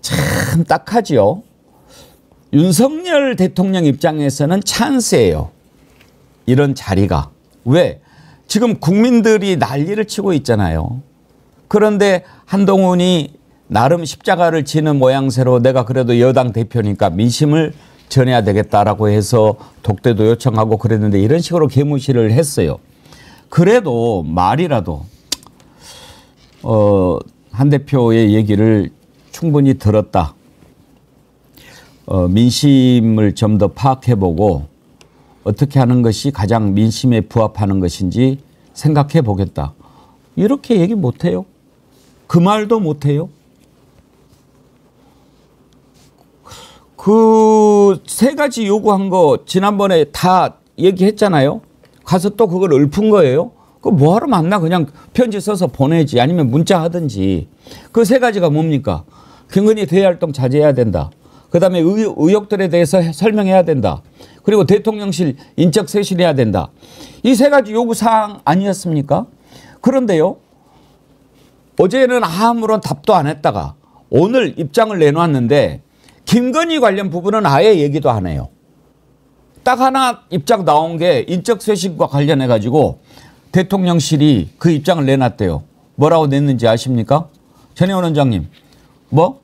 참 딱하지요. 윤석열 대통령 입장에서는 찬스예요. 이런 자리가. 왜? 지금 국민들이 난리를 치고 있잖아요. 그런데 한동훈이 나름 십자가를 지는 모양새로 내가 그래도 여당 대표니까 민심을 전해야 되겠다라고 해서 독대도 요청하고 그랬는데 이런 식으로 개무시를 했어요. 그래도 말이라도 어, 한 대표의 얘기를 충분히 들었다. 어, 민심을 좀 더 파악해보고 어떻게 하는 것이 가장 민심에 부합하는 것인지 생각해 보겠다. 이렇게 얘기 못해요. 그 말도 못해요. 그 세 가지 요구한 거 지난번에 다 얘기했잖아요. 가서 또 그걸 읊은 거예요. 그 뭐하러 만나 그냥 편지 써서 보내지 아니면 문자 하든지 그 세 가지가 뭡니까? 김건희 대활동 자제해야 된다. 그 다음에 의혹, 들에 대해서 설명해야 된다. 그리고 대통령실 인적 쇄신해야 된다. 이 세 가지 요구 사항 아니었습니까? 그런데요. 어제는 아무런 답도 안 했다가 오늘 입장을 내놓았는데 김건희 관련 부분은 아예 얘기도 안 해요. 딱 하나 입장 나온 게 인적 쇄신과 관련해 가지고 대통령실이 그 입장을 내놨대요. 뭐라고 냈는지 아십니까? 전혜원 원장님. 뭐?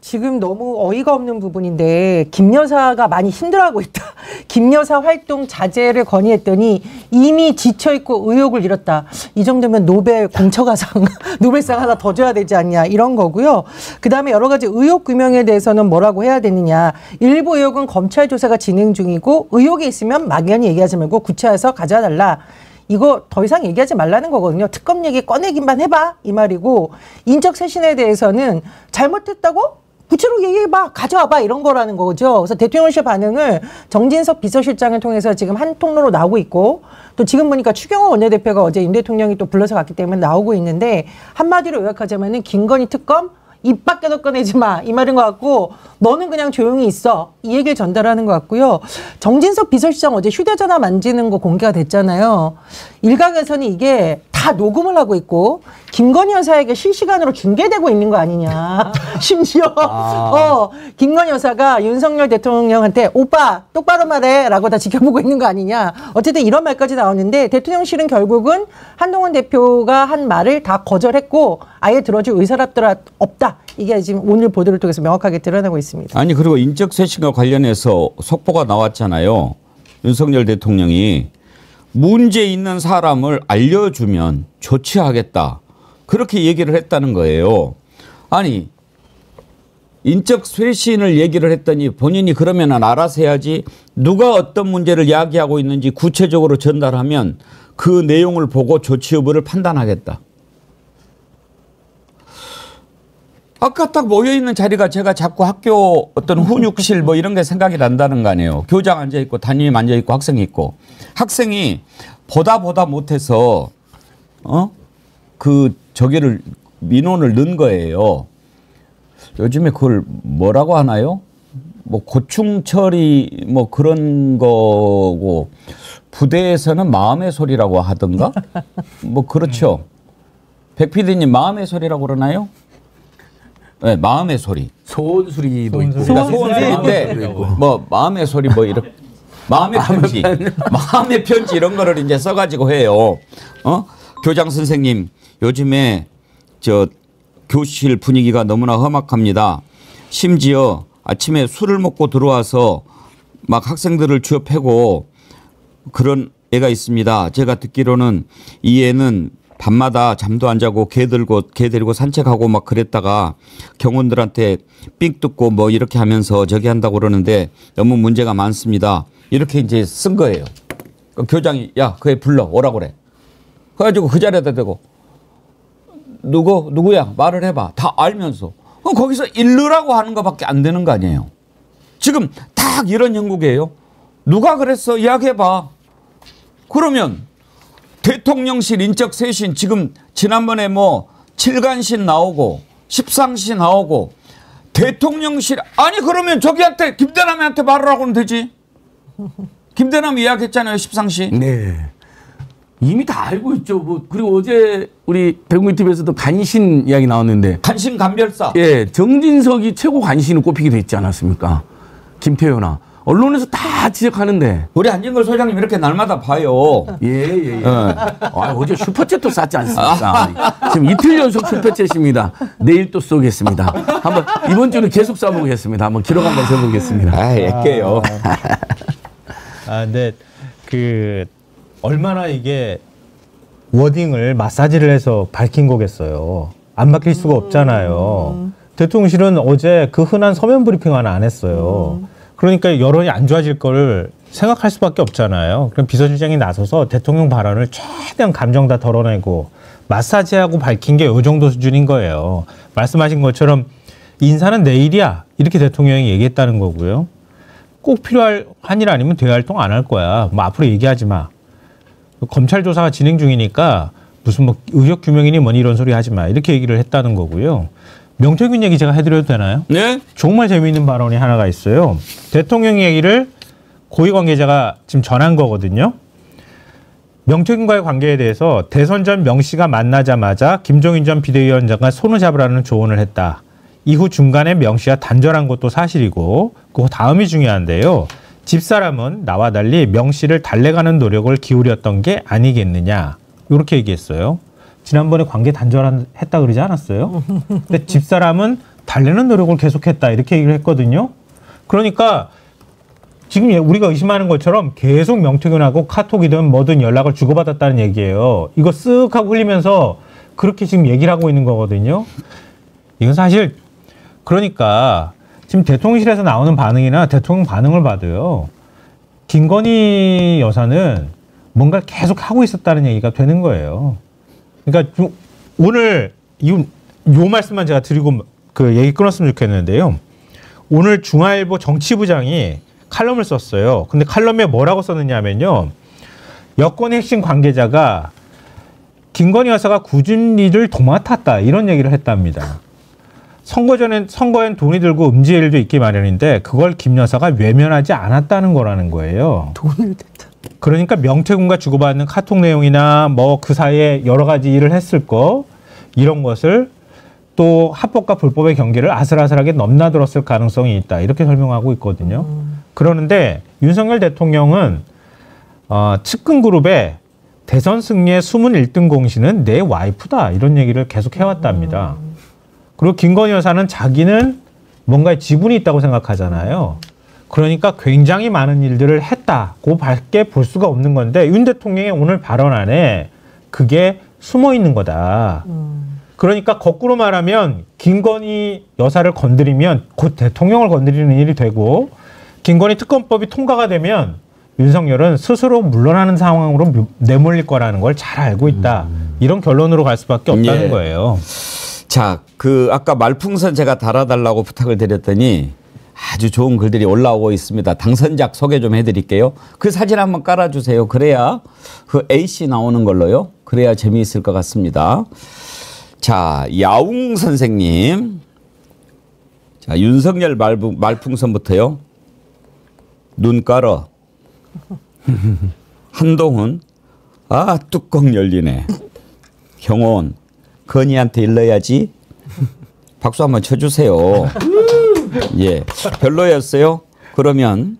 지금 너무 어이가 없는 부분인데 김 여사가 많이 힘들어하고 있다. 김 여사 활동 자제를 건의했더니 이미 지쳐 있고 의욕을 잃었다. 이 정도면 노벨 공처가상 노벨상 하나 더 줘야 되지 않냐 이런 거고요. 그 다음에 여러 가지 의혹 규명에 대해서는 뭐라고 해야 되느냐. 일부 의혹은 검찰 조사가 진행 중이고 의혹이 있으면 막연히 얘기하지 말고 구체화해서 가져달라. 이거 더 이상 얘기하지 말라는 거거든요. 특검 얘기 꺼내기만 해봐 이 말이고 인적 쇄신에 대해서는 잘못했다고 구체로 얘기해봐, 가져와봐 이런 거라는 거죠. 그래서 대통령실 반응을 정진석 비서실장을 통해서 지금 한 통로로 나오고 있고 또 지금 보니까 추경호 원내대표가 어제 임 대통령이 또 불러서 갔기 때문에 나오고 있는데 한마디로 요약하자면은 김건희 특검 입 밖에도 꺼내지 마. 이 말인 것 같고, 너는 그냥 조용히 있어. 이 얘기를 전달하는 것 같고요. 정진석 비서실장 어제 휴대전화 만지는 거 공개가 됐잖아요. 일각에서는 이게 다 녹음을 하고 있고, 김건희 여사에게 실시간으로 중계되고 있는 거 아니냐. 심지어, 아. 어, 김건희 여사가 윤석열 대통령한테 오빠, 똑바로 말해. 라고 다 지켜보고 있는 거 아니냐. 어쨌든 이런 말까지 나오는데, 대통령실은 결국은 한동훈 대표가 한 말을 다 거절했고, 아예 들어줄 의사랍들 없다. 이게 지금 오늘 보도를 통해서 명확하게 드러나고 있습니다. 아니 그리고 인적 쇄신과 관련해서 속보가 나왔잖아요. 윤석열 대통령이 문제 있는 사람을 알려주면 조치하겠다. 그렇게 얘기를 했다는 거예요. 아니 인적 쇄신을 얘기를 했더니 본인이 그러면 알아서 해야지 누가 어떤 문제를 야기하고 있는지 구체적으로 전달하면 그 내용을 보고 조치 여부를 판단하겠다. 아까 딱 모여있는 자리가 제가 자꾸 학교 어떤 훈육실 뭐 이런 게 생각이 난다는 거 아니에요. 교장 앉아있고 담임 앉아있고 학생이 있고. 학생이 보다 보다 못해서, 어? 그 저기를 민원을 넣은 거예요. 요즘에 그걸 뭐라고 하나요? 뭐 고충 처리 뭐 그런 거고 부대에서는 마음의 소리라고 하던가? 뭐 그렇죠. 백 PD님 마음의 소리라고 그러나요? 네, 마음의 소리. 소원 소리도 있고. 그러니까 소원 소리인데 뭐 마음의 소리 뭐 이렇게 마음의 편지, 마음의 편지 이런 거를 이제 써가지고 해요. 어? 교장 선생님 요즘에 저 교실 분위기가 너무나 험악합니다. 심지어 아침에 술을 먹고 들어와서 막 학생들을 패고 그런 애가 있습니다. 제가 듣기로는 이 애는 밤마다 잠도 안 자고 개 들고 개 데리고 산책하고 막 그랬다가 경원들한테 삥 뜯고 뭐 이렇게 하면서 저기 한다고 그러는데 너무 문제가 많습니다. 이렇게 이제 쓴 거예요. 그 교장이 야 그 애 불러 오라 그래. 그래가지고 그 자리에다 대고 누구 누구야 말을 해봐 다 알면서 그럼 거기서 일르라고 하는 것밖에 안 되는 거 아니에요. 지금 딱 이런 형국이에요. 누가 그랬어 이야기해봐. 그러면 대통령실 인적 쇄신 지금 지난번에 뭐 7간신 나오고 10상시 나오고 대통령실 아니 그러면 저기한테 김대남한테 말을 하고는 되지. 김대남 이야기했잖아요 10상시. 네. 이미 다 알고 있죠. 뭐 그리고 어제 우리 백문 TV에서도 간신 이야기 나왔는데 간신 간별사. 예, 정진석이 최고 간신을 꼽히기도 했지 않았습니까? 김태효나 언론에서 다 지적하는데 우리 한진걸 소장님 이렇게 날마다 봐요. 예예 예, 예. 어. 아, 어제 슈퍼챗도 쐈지 않습니까? 지금 이틀 연속 슈퍼챗입니다. 내일 또 쏘겠습니다. 한번 이번 주는 계속 쏴보겠습니다. 한번 기록 한번 세보겠습니다. 아, 예게요. 아, 근데 그 얼마나 이게 워딩을 마사지를 해서 밝힌 거겠어요. 안 밝힐 수가 없잖아요. 음. 대통령실은 어제 그 흔한 서면 브리핑 하나 안 했어요. 음. 그러니까 여론이 안 좋아질 걸 생각할 수밖에 없잖아요. 그럼 비서실장이 나서서 대통령 발언을 최대한 감정 다 덜어내고 마사지하고 밝힌 게 요 정도 수준인 거예요. 말씀하신 것처럼 인사는 내일이야. 이렇게 대통령이 얘기했다는 거고요. 꼭 필요한 일 아니면 대활동 안 할 거야. 뭐 앞으로 얘기하지 마. 검찰 조사가 진행 중이니까 무슨 뭐 의혹 규명이니 뭐니 이런 소리 하지 마. 이렇게 얘기를 했다는 거고요. 명태균 얘기 제가 해드려도 되나요? 네. 정말 재미있는 발언이 하나가 있어요. 대통령 얘기를 고위 관계자가 지금 전한 거거든요. 명태균과의 관계에 대해서 대선 전 명 씨가 만나자마자 김종인 전 비대위원장과 손을 잡으라는 조언을 했다. 이후 중간에 명 씨와 단절한 것도 사실이고 그 다음이 중요한데요. 집사람은 나와 달리 명 씨를 달래가는 노력을 기울였던 게 아니겠느냐. 이렇게 얘기했어요. 지난번에 관계 단절했다 그러지 않았어요? 근데 집사람은 달래는 노력을 계속했다 이렇게 얘기를 했거든요. 그러니까 지금 우리가 의심하는 것처럼 계속 명태균하고 카톡이든 뭐든 연락을 주고받았다는 얘기예요. 이거 쓱 하고 흘리면서 그렇게 지금 얘기를 하고 있는 거거든요. 이건 사실 그러니까 지금 대통령실에서 나오는 반응이나 대통령 반응을 봐도요. 김건희 여사는 뭔가 계속 하고 있었다는 얘기가 되는 거예요. 그러니까 오늘 이, 요 말씀만 제가 드리고 그 얘기 끊었으면 좋겠는데요. 오늘 중앙일보 정치부장이 칼럼을 썼어요. 근데 칼럼에 뭐라고 썼느냐면요. 여권 핵심 관계자가 김건희 여사가 꾸준히를 도맡았다 이런 얘기를 했답니다. 선거 전엔 선거엔 돈이 들고 음지의 일도 있기 마련인데 그걸 김 여사가 외면하지 않았다는 거라는 거예요. 돈을 댔다. 그러니까 명태군과 주고받는 카톡 내용이나 뭐 그 사이에 여러 가지 일을 했을 거 이런 것을 또 합법과 불법의 경계를 아슬아슬하게 넘나들었을 가능성이 있다 이렇게 설명하고 있거든요. 음. 그러는데 윤석열 대통령은 어, 측근 그룹의 대선 승리의 숨은 1등 공신은 내 와이프다 이런 얘기를 계속 해왔답니다. 음. 그리고 김건희 여사는 자기는 뭔가 지분이 있다고 생각하잖아요. 그러니까 굉장히 많은 일들을 했다고 밖에 볼 수가 없는 건데 윤 대통령의 오늘 발언 안에 그게 숨어 있는 거다. 음. 그러니까 거꾸로 말하면 김건희 여사를 건드리면 곧 대통령을 건드리는 일이 되고 김건희 특검법이 통과가 되면 윤석열은 스스로 물러나는 상황으로 내몰릴 거라는 걸 잘 알고 있다. 음. 이런 결론으로 갈 수밖에 없다는 예. 거예요. 자, 그 아까 말풍선 제가 달아달라고 부탁을 드렸더니 아주 좋은 글들이 올라오고 있습니다. 당선작 소개 좀 해드릴게요. 그 사진 한번 깔아주세요. 그래야 그 A씨 나오는 걸로요. 그래야 재미있을 것 같습니다. 자, 야웅 선생님. 자, 윤석열 말풍, 말풍선부터요. 눈 깔어. 한동훈. 아, 뚜껑 열리네. 경호원. 건이한테 일러야지. 박수 한번 쳐주세요. 예, 별로였어요. 그러면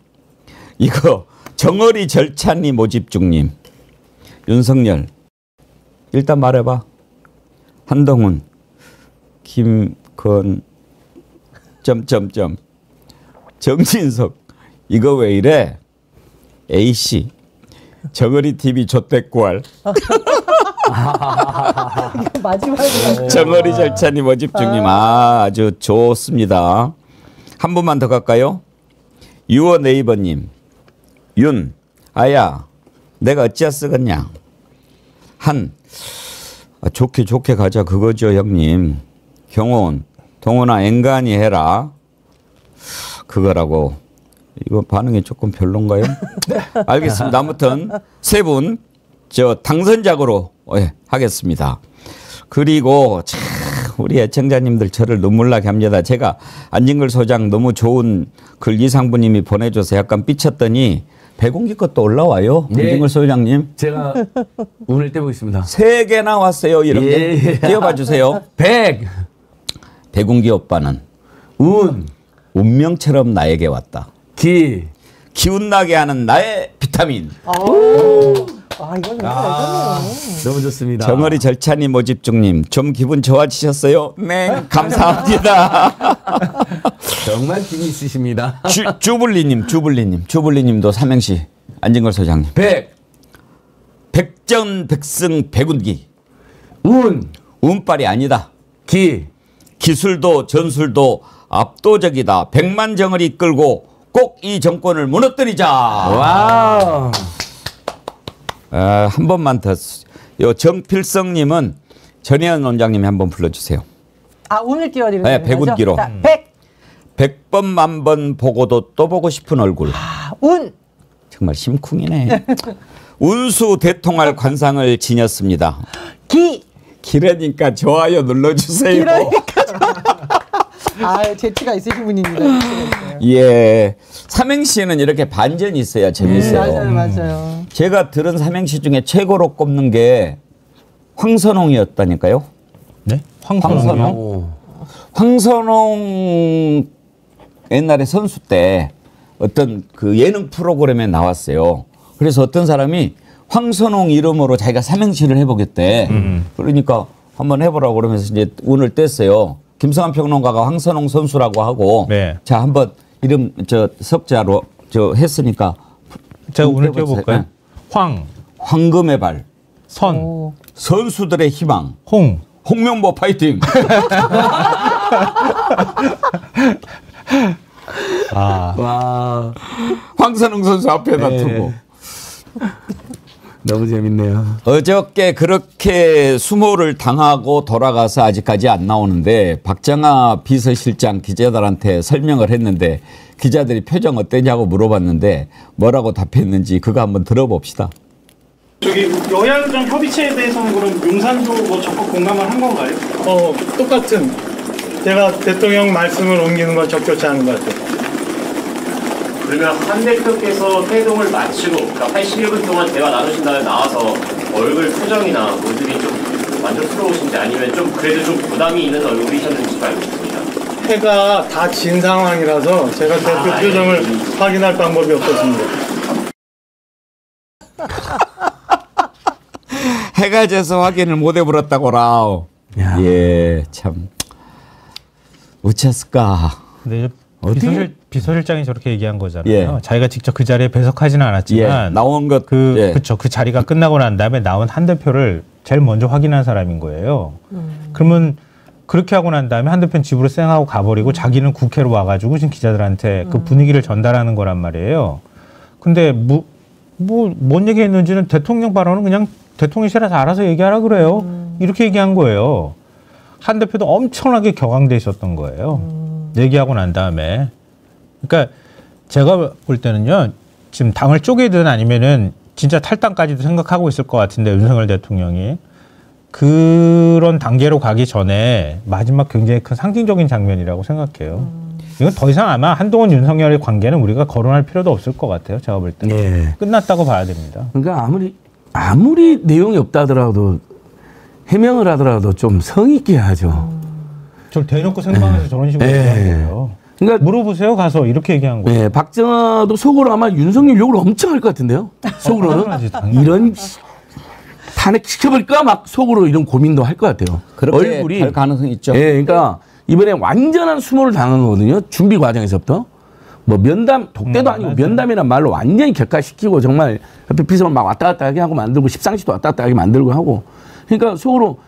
이거 정어리 절찬리 모집 중님 윤석열 일단 말해봐. 한동훈 김건 점점점 정진석 이거 왜 이래? A 씨 정어리 TV 좆대꾸알 마지막에 정어리 절찬이 모집 중님 아, 아주 좋습니다. 한 분만 더 갈까요? 유어 네이버님. 윤, 아야, 내가 어찌야 쓰겠냐? 한, 아, 좋게 좋게 가자 그거죠 형님. 경호원, 동원아 앵간히 해라. 그거라고. 이거 반응이 조금 별론가요? 알겠습니다. 아무튼 세 분 저 당선작으로 예, 하겠습니다. 그리고 참 우리 애청자님들 저를 눈물 나게 합니다. 제가 안진걸 소장 너무 좋은 글 이상부님이 보내줘서 약간 삐쳤더니 배공기 것도 올라와요. 네. 안진걸 소장님. 제가 운을 떼보겠습니다. 세 개 나 왔어요. 이렇게 예. 띄워봐 주세요. 백. 배공기 오빠는 운 운명처럼 나에게 왔다. 기. 기운 나게 하는 나의 비타민. 아, 이건 아, 너무 좋습니다. 정어리 절찬이 모집 중님 좀 기분 좋아지셨어요? 네, 감사합니다. 정말 힘이 있으십니다. 주, 주블리님, 주블리님, 주블리님도 삼행시 안진걸 소장님. 백. 백전백승 백운기. 운. 운빨이 아니다. 기. 기술도 전술도 압도적이다. 백만 정을 이끌고 꼭 이 정권을 무너뜨리자. 와. 아, 한 번만 더. 요 정필성님은 전혜연 원장님이 한 번 불러주세요. 아 오늘 띄워드리는 네, 백운기로. 백. 백번 만 번 보고도 또 보고 싶은 얼굴. 아, 운. 정말 심쿵이네. 운수 대통할 관상을 지녔습니다. 기. 기라니까 좋아요 눌러주세요. 기라니까 아, 재치가 있으신 분입니다. 예. 삼행시는 이렇게 반전이 있어야 재밌어요. 음, 맞아요, 맞아요. 제가 들은 삼행시 중에 최고로 꼽는 게 황선홍이었다니까요. 네? 황선홍. 황선홍. 황선홍 옛날에 선수 때 어떤 그 예능 프로그램에 나왔어요. 그래서 어떤 사람이 황선홍 이름으로 자기가 삼행시를 해보겠대. 음. 그러니까 한번 해보라고 그러면서 이제 운을 뗐어요. 김성환 평론가가 황선홍 선수라고 하고 네. 자 한번 이름 저 석자로 저 했으니까 제가 오늘 띄워볼까요? 네. 황 황금의 발 선. 오. 선수들의 희망. 홍. 홍명보 파이팅. 아. 와. 황선웅 선수 앞에다 네. 두고. 너무 재밌네요. 어저께 그렇게 수모를 당하고 돌아가서 아직까지 안 나오는데 박정아 비서실장 기자들한테 설명을 했는데 기자들이 표정 어땠냐고 물어봤는데 뭐라고 답했는지 그거 한번 들어봅시다. 저기 여야정 협의체에 대해서는 그럼 용산도 뭐 적극 공감을 한 건가요? 어 똑같은 제가 대통령 말씀을 옮기는 건 적절치 않은 것 같아요. 그러면 한 대표께서 회동을 마치고 그러니까 81분 동안 대화 나누신 다음에 나와서 얼굴 표정이나 모습이 좀 만족스러우신지 아니면 좀 그래도 좀 부담이 있는 얼굴이셨는지 알고 싶습니다. 해가 다 진 상황이라서 제가 대표 아, 표정을 예. 확인할 방법이 없었습니다. 해가 져서 확인을 못 해버렸다고라. 예, 참. 어찌했을까. 네, 비서실, 비서실장이 저렇게 얘기한 거잖아요. 예. 자기가 직접 그 자리에 배석하지는 않았지만 예. 나온 것 그, 예. 그쵸. 그 자리가 끝나고 난 다음에 나온 한 대표를 제일 먼저 확인한 사람인 거예요. 음. 그러면 그렇게 하고 난 다음에 한 대표는 집으로 쌩하고 가버리고 자기는 국회로 와가지고 지금 기자들한테 그 음. 그 분위기를 전달하는 거란 말이에요. 근데 뭐, 뭐, 뭔 얘기 했는지는 대통령 발언은 그냥 대통령실에서 알아서 얘기하라 그래요. 음. 이렇게 얘기한 거예요. 한 대표도 엄청나게 격앙돼 있었던 거예요. 음. 얘기하고 난 다음에. 그러니까 제가 볼 때는요, 지금 당을 쪼개든 아니면은 진짜 탈당까지도 생각하고 있을 것 같은데 윤석열 대통령이 그런 단계로 가기 전에 마지막 굉장히 큰 상징적인 장면이라고 생각해요. 음. 이건 더 이상 아마 한동훈 윤석열의 관계는 우리가 거론할 필요도 없을 것 같아요. 제가 볼 때는 네. 끝났다고 봐야 됩니다. 그러니까 아무리 아무리 내용이 없다더라도 해명을 하더라도 좀 성의 있게 하죠. 저 대놓고 생방에서 네. 저런 식으로 네. 얘기한 거예요. 그러니까 물어보세요 가서 이렇게 얘기한 거예요. 네, 박정아도 속으로 아마 윤석열 욕을 엄청 할 것 같은데요. 속으로는 이런 탄핵 시켜버릴까 막 속으로 이런 고민도 할 것 같아요. 얼굴이 할 가능성이 있죠. 예, 그러니까 이번에 완전한 수모를 당한 거거든요. 준비 과정에서부터. 뭐 면담 독대도 음, 아니고. 면담이란 말로 완전히 격화시키고 정말 옆에 비서만 막 왔다 갔다 하게 하고 만들고 십상시도 왔다 갔다 하게 만들고 하고 그러니까 속으로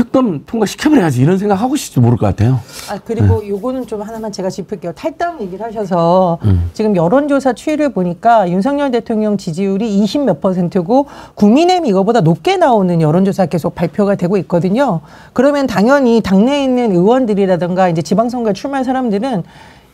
특검 통과시켜버려야지 이런 생각 하고 싶지 모를 것 같아요. 아 그리고 네. 요거는 좀 하나만 제가 짚을게요. 탈당 얘기를 하셔서 음. 지금 여론조사 추이를 보니까 윤석열 대통령 지지율이 20 몇 퍼센트고 국민의힘 이거보다 높게 나오는 여론조사 계속 발표가 되고 있거든요. 그러면 당연히 당내에 있는 의원들이라든가 이제 지방선거에 출마한 사람들은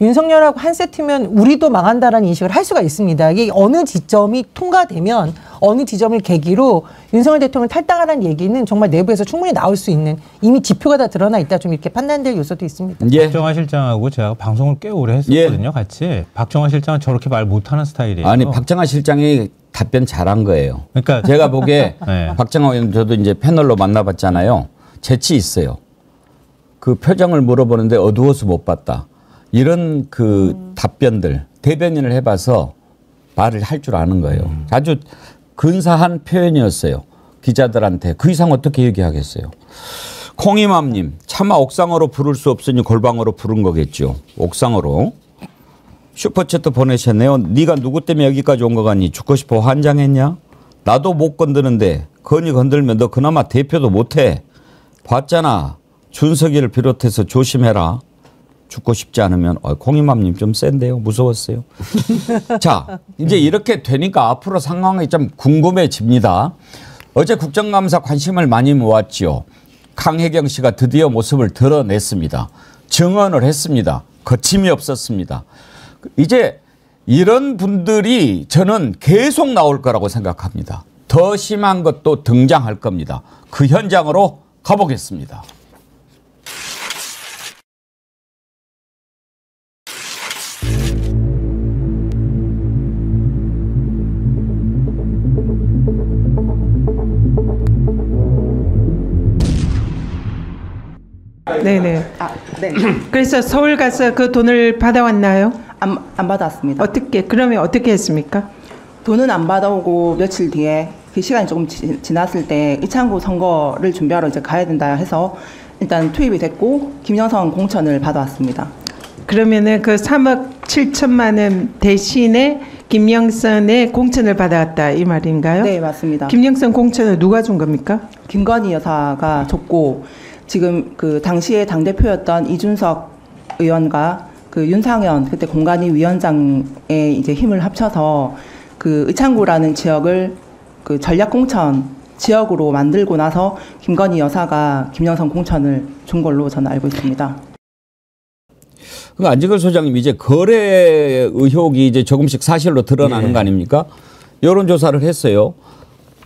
윤석열하고 한 세트면 우리도 망한다라는 인식을 할 수가 있습니다. 이게 어느 지점이 통과되면 어느 지점을 계기로 윤석열 대통령 탈당하라는 얘기는 정말 내부에서 충분히 나올 수 있는 이미 지표가 다 드러나 있다 좀 이렇게 판단될 요소도 있습니다. 예. 박정화 실장하고 제가 방송을 꽤 오래 했었거든요. 예. 같이 박정화 실장은 저렇게 말 못하는 스타일이에요. 아니 박정화 실장이 답변 잘한 거예요. 그러니까 제가 보기에 네. 박정화 의원 저도 이제 패널로 만나봤잖아요. 재치 있어요. 그 표정을 물어보는데 어두워서 못 봤다. 이런 그 음. 답변들 대변인을 해봐서 말을 할 줄 아는 거예요. 음. 아주 근사한 표현이었어요. 기자들한테 그 이상 어떻게 얘기하겠어요. 콩이맘님 차마 옥상으로 부를 수 없으니 골방으로 부른 거겠죠. 옥상으로. 슈퍼챗도 보내셨네요. 네가 누구 때문에 여기까지 온 거 같니? 죽고 싶어 환장했냐? 나도 못 건드는데 건이 건들면 너 그나마 대표도 못해. 봤잖아. 준석이를 비롯해서 조심해라. 죽고 싶지 않으면 어, 콩이맘님 좀 센데요. 무서웠어요. 자 이제 이렇게 되니까 앞으로 상황이 좀 궁금해집니다. 어제 국정감사 관심을 많이 모았지요. 강혜경 씨가 드디어 모습을 드러냈습니다. 증언을 했습니다. 거침이 없었습니다. 이제 이런 분들이 저는 계속 나올 거라고 생각합니다. 더 심한 것도 등장할 겁니다. 그 현장으로 가보겠습니다. 네네. 아, 네. 그래서 서울 가서 그 돈을 받아왔나요? 안, 안 받았습니다. 어떻게, 그러면 어떻게 했습니까? 돈은 안 받아오고 며칠 뒤에 그 시간이 조금 지, 지났을 때 이창구 선거를 준비하러 이제 가야 된다 해서 일단 투입이 됐고 김영선 공천을 받아왔습니다. 그러면은 그 3억 7천만 원 대신에 김영선의 공천을 받아왔다 이 말인가요? 네 맞습니다. 김영선 공천을 누가 준 겁니까? 김건희 여사가 줬고 지금 그 당시에 당 대표였던 이준석 의원과 그 윤상현 그때 공간위 위원장의 이제 힘을 합쳐서 그 의창구라는 지역을 그 전략 공천 지역으로 만들고 나서 김건희 여사가 김영선 공천을 준 걸로 저는 알고 있습니다. 그 안지걸 소장님 이제 거래 의혹이 이제 조금씩 사실로 드러나는 네. 거 아닙니까? 여론 조사를 했어요.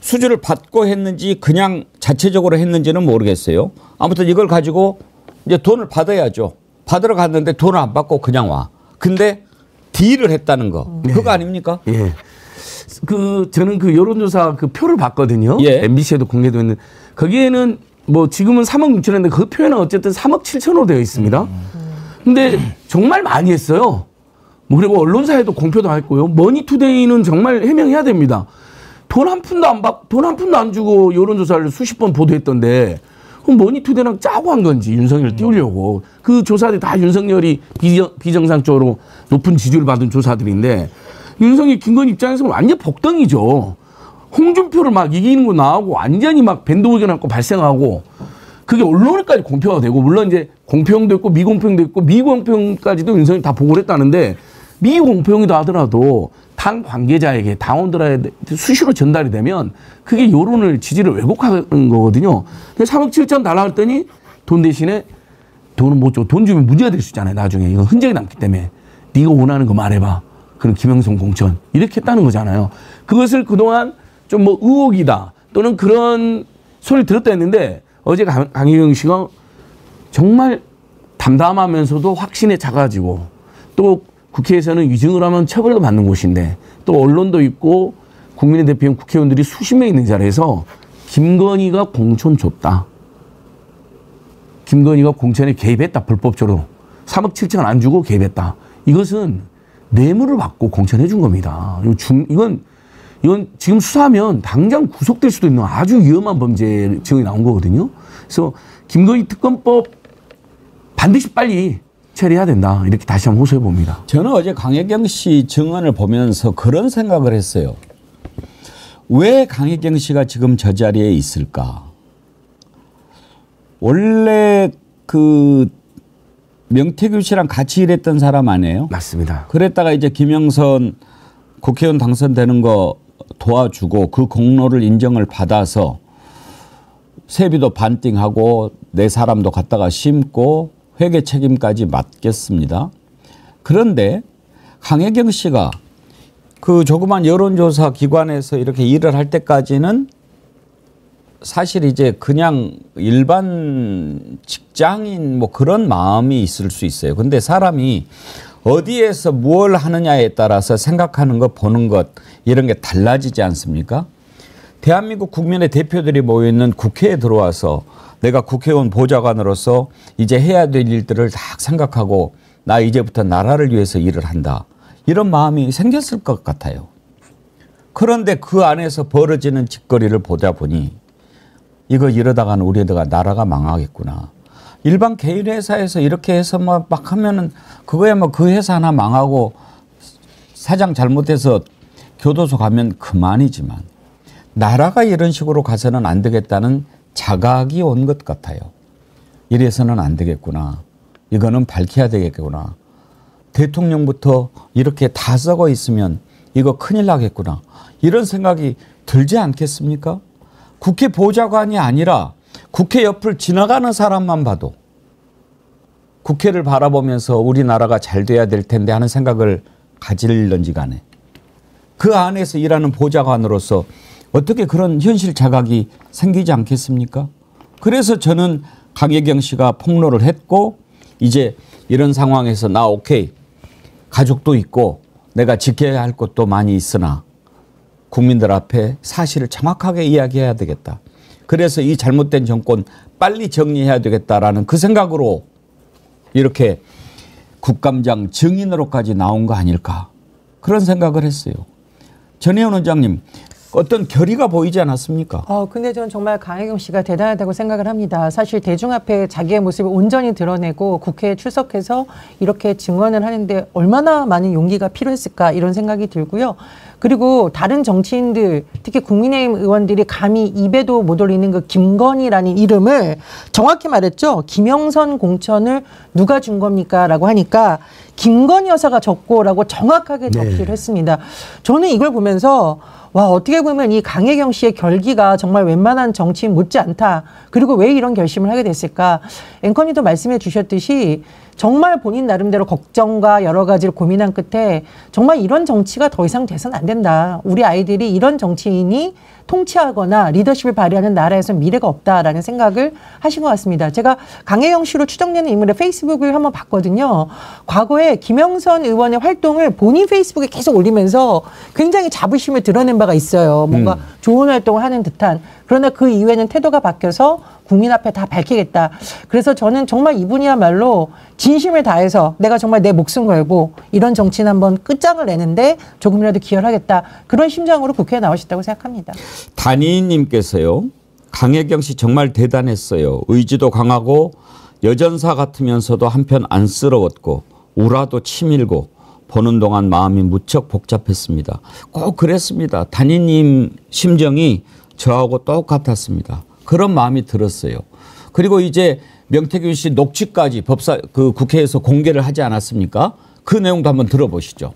수주를 받고 했는지 그냥 자체적으로 했는지는 모르겠어요. 아무튼 이걸 가지고 이제 돈을 받아야죠. 받으러 갔는데 돈을 안 받고 그냥 와. 근데 딜을 했다는 거. 네. 그거 아닙니까? 예. 그 저는 그 여론조사 그 표를 봤거든요. 예. MBC에도 공개도 했는 거기에는 뭐 지금은 3억 6천인데 그 표에는 어쨌든 3억 7천으로 되어 있습니다. 근데 정말 많이 했어요. 뭐 그리고 언론사에도 공표도 했고요. 머니투데이는 정말 해명해야 됩니다. 돈 한 푼도 안 받, 돈 한 푼도 안 주고 여론조사를 수십 번 보도했던데 그럼 머니투데이랑 짜고 한 건지 윤석열 띄우려고 그 조사들이 다 윤석열이 비정, 비정상적으로 높은 지지를 받은 조사들인데 윤석열 김건희 입장에서는 완전 복덩이죠. 홍준표를 막 이기는 거 나오고 완전히 막 밴드 의견하고 발생하고 그게 언론에까지 공표가 되고 물론 이제 공표형도 있고 미공표형도 있고 미공표형까지도 윤석열이 다 보고를 했다는데 미공표형이다 하더라도 당 관계자에게 당원들한테 수시로 전달이 되면 그게 여론을 지지를 왜곡하는 거거든요. 근데 3억 7천 달라 했더니 돈 대신에 돈은 못 줘. 돈 주면 문제가 될 수 있잖아요. 나중에 이거 흔적이 남기 때문에 네가 원하는 거 말해봐. 그런 김영선 공천 이렇게 했다는 거잖아요. 그것을 그동안 좀 뭐 의혹이다 또는 그런 소리를 들었다 했는데 어제 강, 강희경 씨가 정말 담담하면서도 확신에 차가지고 또 국회에서는 위증을 하면 처벌도 받는 곳인데 또 언론도 있고 국민의 대표인 국회의원들이 수십 명 있는 자리에서 김건희가 공천 줬다. 김건희가 공천에 개입했다. 불법적으로. 3억 7천 안 주고 개입했다. 이것은 뇌물을 받고 공천해 준 겁니다. 이건 이건 지금 수사하면 당장 구속될 수도 있는 아주 위험한 범죄 증언이 나온 거거든요. 그래서 김건희 특검법 반드시 빨리 처리해야 된다. 이렇게 다시 한번 호소해 봅니다. 저는 어제 강혜경 씨 증언을 보면서 그런 생각을 했어요. 왜 강혜경 씨가 지금 저 자리에 있을까? 원래 그 명태균 씨랑 같이 일했던 사람 아니에요? 맞습니다. 그랬다가 이제 김영선 국회의원 당선되는 거 도와주고 그 공로를 인정을 받아서 세비도 반띵하고 내 사람도 갖다가 심고 회계 책임까지 맡겠습니다. 그런데 강혜경 씨가 그 조그만 여론조사 기관에서 이렇게 일을 할 때까지는 사실 이제 그냥 일반 직장인 뭐 그런 마음이 있을 수 있어요. 근데 사람이 어디에서 무엇을 하느냐에 따라서 생각하는 것, 보는 것 이런 게 달라지지 않습니까? 대한민국 국민의 대표들이 모여 있는 국회에 들어와서 내가 국회의원 보좌관으로서 이제 해야 될 일들을 다 생각하고 나 이제부터 나라를 위해서 일을 한다. 이런 마음이 생겼을 것 같아요. 그런데 그 안에서 벌어지는 짓거리를 보다 보니 이거 이러다가는 우리가 나라가 망하겠구나. 일반 개인 회사에서 이렇게 해서 뭐막 하면은 그거야 뭐 그 회사 하나 망하고 사장 잘못해서 교도소 가면 그만이지만 나라가 이런 식으로 가서는 안 되겠다는 자각이 온 것 같아요. 이래서는 안 되겠구나. 이거는 밝혀야 되겠구나. 대통령부터 이렇게 다 썩어 있으면 이거 큰일 나겠구나. 이런 생각이 들지 않겠습니까? 국회 보좌관이 아니라 국회 옆을 지나가는 사람만 봐도 국회를 바라보면서 우리나라가 잘 돼야 될 텐데 하는 생각을 가질런지 간에 그 안에서 일하는 보좌관으로서 어떻게 그런 현실 자각이 생기지 않겠습니까? 그래서 저는 강혜경 씨가 폭로를 했고 이제 이런 상황에서 나 오케이 가족도 있고 내가 지켜야 할 것도 많이 있으나 국민들 앞에 사실을 정확하게 이야기해야 되겠다. 그래서 이 잘못된 정권 빨리 정리해야 되겠다라는 그 생각으로 이렇게 국감장 증인으로까지 나온 거 아닐까 그런 생각을 했어요. 전혜원 원장님 어떤 결의가 보이지 않았습니까? 어, 근데 저는 정말 강혜경 씨가 대단하다고 생각을 합니다. 사실 대중 앞에 자기의 모습을 온전히 드러내고 국회에 출석해서 이렇게 증언을 하는데 얼마나 많은 용기가 필요했을까 이런 생각이 들고요. 그리고 다른 정치인들 특히 국민의힘 의원들이 감히 입에도 못 올리는 그 김건희라는 이름을 정확히 말했죠. 김영선 공천을 누가 준 겁니까?라고 하니까 김건희 여사가 졌고라고 정확하게 덕기를 네. 했습니다. 저는 이걸 보면서 와 어떻게 보면 이 강혜경 씨의 결기가 정말 웬만한 정치인 못지 않다. 그리고 왜 이런 결심을 하게 됐을까? 앵커님도 말씀해 주셨듯이 정말 본인 나름대로 걱정과 여러 가지를 고민한 끝에 정말 이런 정치가 더 이상 돼서는 안 된다. 우리 아이들이 이런 정치인이 통치하거나 리더십을 발휘하는 나라에서 미래가 없다라는 생각을 하신 것 같습니다. 제가 강혜영 씨로 추정되는 인물의 페이스북을 한번 봤거든요. 과거에 김영선 의원의 활동을 본인 페이스북에 계속 올리면서 굉장히 자부심을 드러낸 바가 있어요. 뭔가 음. 좋은 활동을 하는 듯한. 그러나 그 이후에는 태도가 바뀌어서 국민 앞에 다 밝히겠다. 그래서 저는 정말 이분이야말로 진심을 다해서 내가 정말 내 목숨 걸고 이런 정치인 한번 끝장을 내는데 조금이라도 기여하겠다. 그런 심정으로 국회에 나오셨다고 생각합니다. 단위님께서요. 강혜경 씨 정말 대단했어요. 의지도 강하고 여전사 같으면서도 한편 안쓰러웠고 우라도 치밀고 보는 동안 마음이 무척 복잡했습니다. 꼭 그랬습니다. 단위님 심정이 저하고 똑같았습니다. 그런 마음이 들었어요. 그리고 이제 명태균 씨 녹취까지 법사 그 국회에서 공개를 하지 않았습니까? 그 내용도 한번 들어보시죠.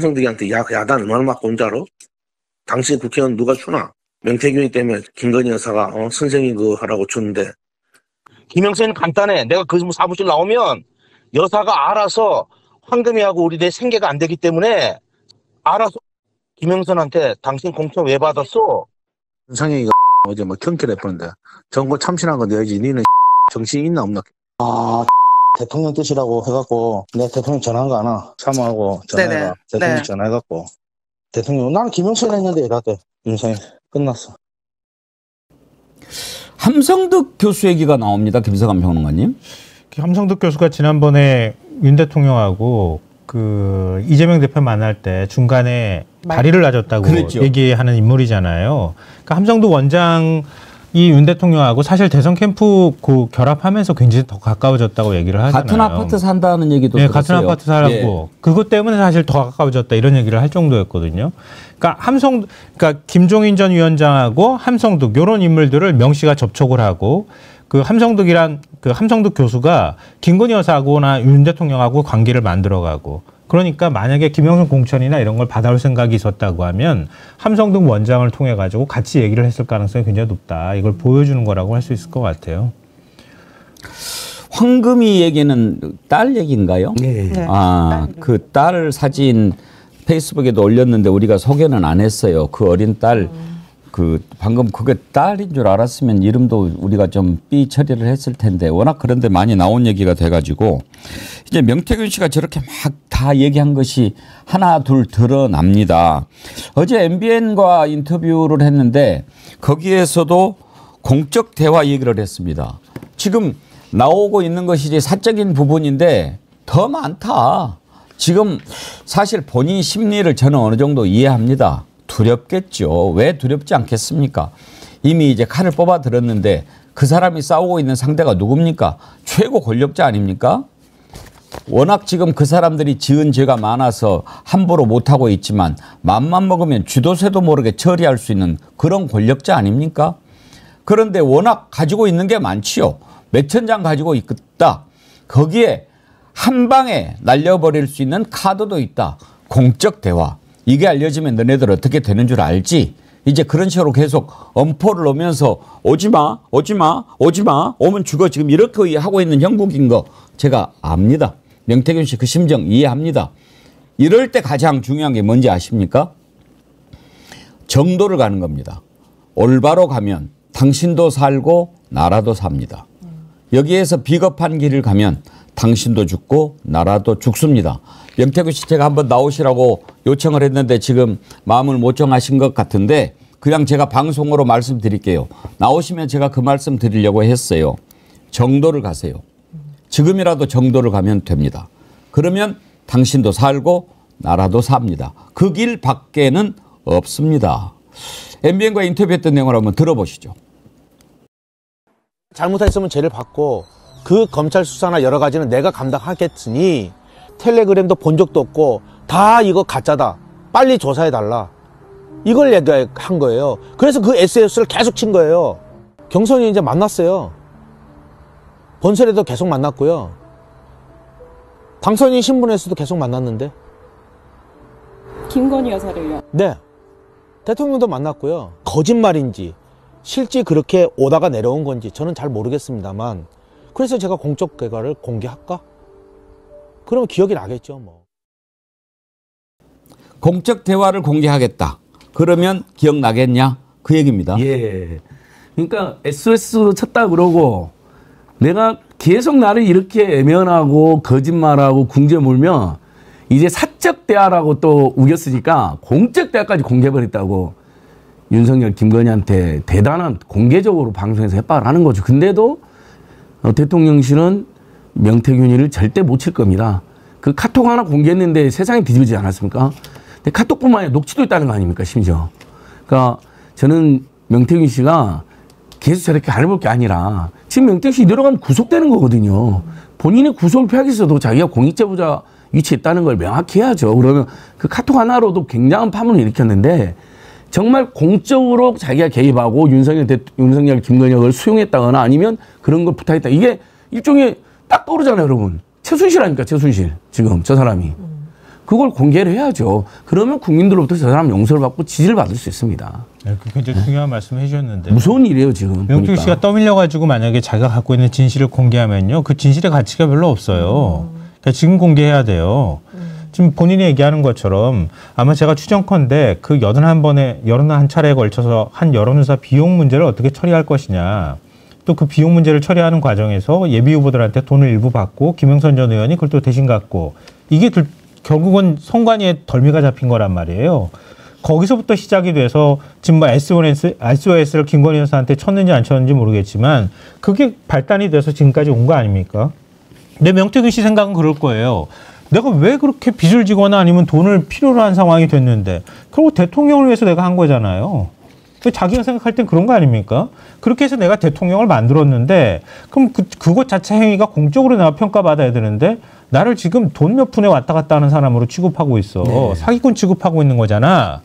삼성들한테 야, 야단 얼마나 맞고 온줄 알아? 당신 국회의원 누가 주나? 명태균이 때문에 김건희 여사가 어, 선생님 그 하라고 줬는데 김영선은 간단해. 내가 그 사무실 나오면 여사가 알아서 황금이하고 우리 내 생계가 안 되기 때문에 알아서 김영선한테 당신 공천 왜 받았어? 윤상영이가 어제 뭐 경찰에 보는데 정권 참신한 거 내야지 니는 정신이 있나 없나? 아 대통령 뜻이라고 해갖고 내 대통령 전화한 거 아나? 사모하고 전화해가 대통령 네. 전화해갖고 대통령 나는 김영선 했는데 나한테 윤상이 끝났어. 함성득 교수 얘기가 나옵니다. 김성환 평론가님. 함성득 교수가 지난번에 윤 대통령하고 그 이재명 대표 만날 때 중간에 다리를 놔줬다고 그랬죠. 얘기하는 인물이잖아요. 그러니까 함성도 원장 이 윤 대통령하고 사실 대선 캠프 그 결합하면서 굉장히 더 가까워졌다고 얘기를 하잖아요. 같은 아파트 산다는 얘기도 네, 들었어요. 같은 아파트 살았고 예. 그것 때문에 사실 더 가까워졌다 이런 얘기를 할 정도였거든요. 그러니까 함성 그러니까 김종인 전 위원장하고 함성득 이런 인물들을 명 씨가 접촉을 하고 그 함성득이란 그 함성득 교수가 김건희 여사하고나 윤 대통령하고 관계를 만들어가고 그러니까 만약에 김영선 공천이나 이런 걸 받아올 생각이 있었다고 하면 함성득 원장을 통해 가지고 같이 얘기를 했을 가능성이 굉장히 높다. 이걸 보여주는 거라고 할 수 있을 것 같아요. 황금이 얘기는 딸 얘기인가요? 네. 네. 아, 그 딸 사진 페이스북에도 올렸는데 우리가 소개는 안 했어요. 그 어린 딸 음. 그 방금 그게 딸인 줄 알았으면 이름도 우리가 좀 삐 처리를 했을 텐데 워낙 그런데 많이 나온 얘기가 돼가지고 이제 명태균 씨가 저렇게 막 다 얘기한 것이 하나 둘 드러납니다. 어제 MBN과 인터뷰를 했는데 거기에서도 공적 대화 얘기를 했습니다. 지금 나오고 있는 것이 사적인 부분인데 더 많다. 지금 사실 본인 심리를 저는 어느 정도 이해합니다. 두렵겠죠. 왜 두렵지 않겠습니까? 이미 이제 칼을 뽑아 들었는데 그 사람이 싸우고 있는 상대가 누굽니까? 최고 권력자 아닙니까? 워낙 지금 그 사람들이 지은 죄가 많아서 함부로 못하고 있지만 맘만 먹으면 쥐도새도 모르게 처리할 수 있는 그런 권력자 아닙니까? 그런데 워낙 가지고 있는 게 많지요. 몇천 장 가지고 있다. 거기에 한 방에 날려버릴 수 있는 카드도 있다. 공적 대화. 이게 알려지면 너네들 어떻게 되는 줄 알지? 이제 그런 식으로 계속 엄포를 놓으면서 오지 마, 오지 마, 오지 마, 오면 죽어. 지금 이렇게 하고 있는 형국인 거 제가 압니다. 명태균 씨 그 심정 이해합니다. 이럴 때 가장 중요한 게 뭔지 아십니까? 정도를 가는 겁니다. 올바로 가면 당신도 살고 나라도 삽니다. 여기에서 비겁한 길을 가면 당신도 죽고 나라도 죽습니다. 명태균 씨 제가 한번 나오시라고 요청을 했는데 지금 마음을 못 정하신 것 같은데 그냥 제가 방송으로 말씀드릴게요. 나오시면 제가 그 말씀 드리려고 했어요. 정도를 가세요. 지금이라도 정도를 가면 됩니다. 그러면 당신도 살고 나라도 삽니다. 그 길 밖에는 없습니다. MBN과 인터뷰했던 내용을 한번 들어보시죠. 잘못했으면 죄를 받고 그 검찰 수사나 여러 가지는 내가 감당하겠으니 텔레그램도 본 적도 없고 다 이거 가짜다. 빨리 조사해 달라. 이걸 얘기한 거예요. 그래서 그 SNS를 계속 친 거예요. 경선이 이제 만났어요. 본선에도 계속 만났고요. 당선인 신분에서도 계속 만났는데. 김건희 여사를요? 네. 대통령도 만났고요. 거짓말인지 실제 그렇게 오다가 내려온 건지 저는 잘 모르겠습니다만 그래서 제가 공적 결과를 공개할까? 그러면 기억이 나겠죠, 뭐. 공적 대화를 공개하겠다. 그러면 기억나겠냐? 그 얘기입니다. 예. 그러니까 SOS 쳤다 그러고 내가 계속 나를 이렇게 애면하고 거짓말하고 궁지에 몰면 이제 사적 대화라고 또 우겼으니까 공적 대화까지 공개해버렸다고 윤석열 김건희한테 대단한 공개적으로 방송에서 협박을 하는 거죠. 근데도 어, 대통령실은 명태균이를 절대 못 칠 겁니다. 그 카톡 하나 공개했는데 세상이 뒤집어지지 않았습니까? 근데 카톡뿐만 아니라 녹취도 있다는 거 아닙니까, 심지어. 그러니까 저는 명태균 씨가 계속 저렇게 알아볼 게 아니라 지금 명태균 씨 이대로 가면 구속되는 거거든요. 본인이 구속을 피하기 위해서도 자기가 공익제보자 위치에 있다는 걸 명확히 해야죠. 그러면 그 카톡 하나로도 굉장한 파문을 일으켰는데 정말 공적으로 자기가 개입하고 윤석열, 대, 윤석열 김건혁을 수용했다거나 아니면 그런 걸 부탁했다. 이게 일종의 딱 떠오르잖아요, 여러분. 최순실 아닙니까, 최순실. 지금 저 사람이. 그걸 공개를 해야죠. 그러면 국민들로부터 저 사람 용서를 받고 지지를 받을 수 있습니다. 네, 그 굉장히 중요한 말씀 해주셨는데. 무서운 일이에요, 지금. 명중 씨가 떠밀려 가지고 만약에 자기가 갖고 있는 진실을 공개하면요. 그 진실의 가치가 별로 없어요. 그러니까 지금 공개해야 돼요. 지금 본인이 얘기하는 것처럼 아마 제가 추정컨대 그 여든 한 번에 여든 한 차례에 걸쳐서 한 여론조사 비용 문제를 어떻게 처리할 것이냐. 또 그 비용 문제를 처리하는 과정에서 예비 후보들한테 돈을 일부 받고 김영선 전 의원이 그걸 또 대신 갖고 이게 들, 결국은 선관위에 덜미가 잡힌 거란 말이에요. 거기서부터 시작이 돼서 지금 뭐 SOS, SOS를 김건희 여사한테 쳤는지 안 쳤는지 모르겠지만 그게 발단이 돼서 지금까지 온 거 아닙니까? 내 명태균 씨 생각은 그럴 거예요. 내가 왜 그렇게 빚을 지거나 아니면 돈을 필요로 한 상황이 됐는데 결국 대통령을 위해서 내가 한 거잖아요. 자기가 생각할 땐 그런 거 아닙니까? 그렇게 해서 내가 대통령을 만들었는데 그럼 그, 그것 자체 행위가 공적으로 내가 평가받아야 되는데 나를 지금 돈 몇 푼에 왔다 갔다 하는 사람으로 취급하고 있어. 네. 사기꾼 취급하고 있는 거잖아.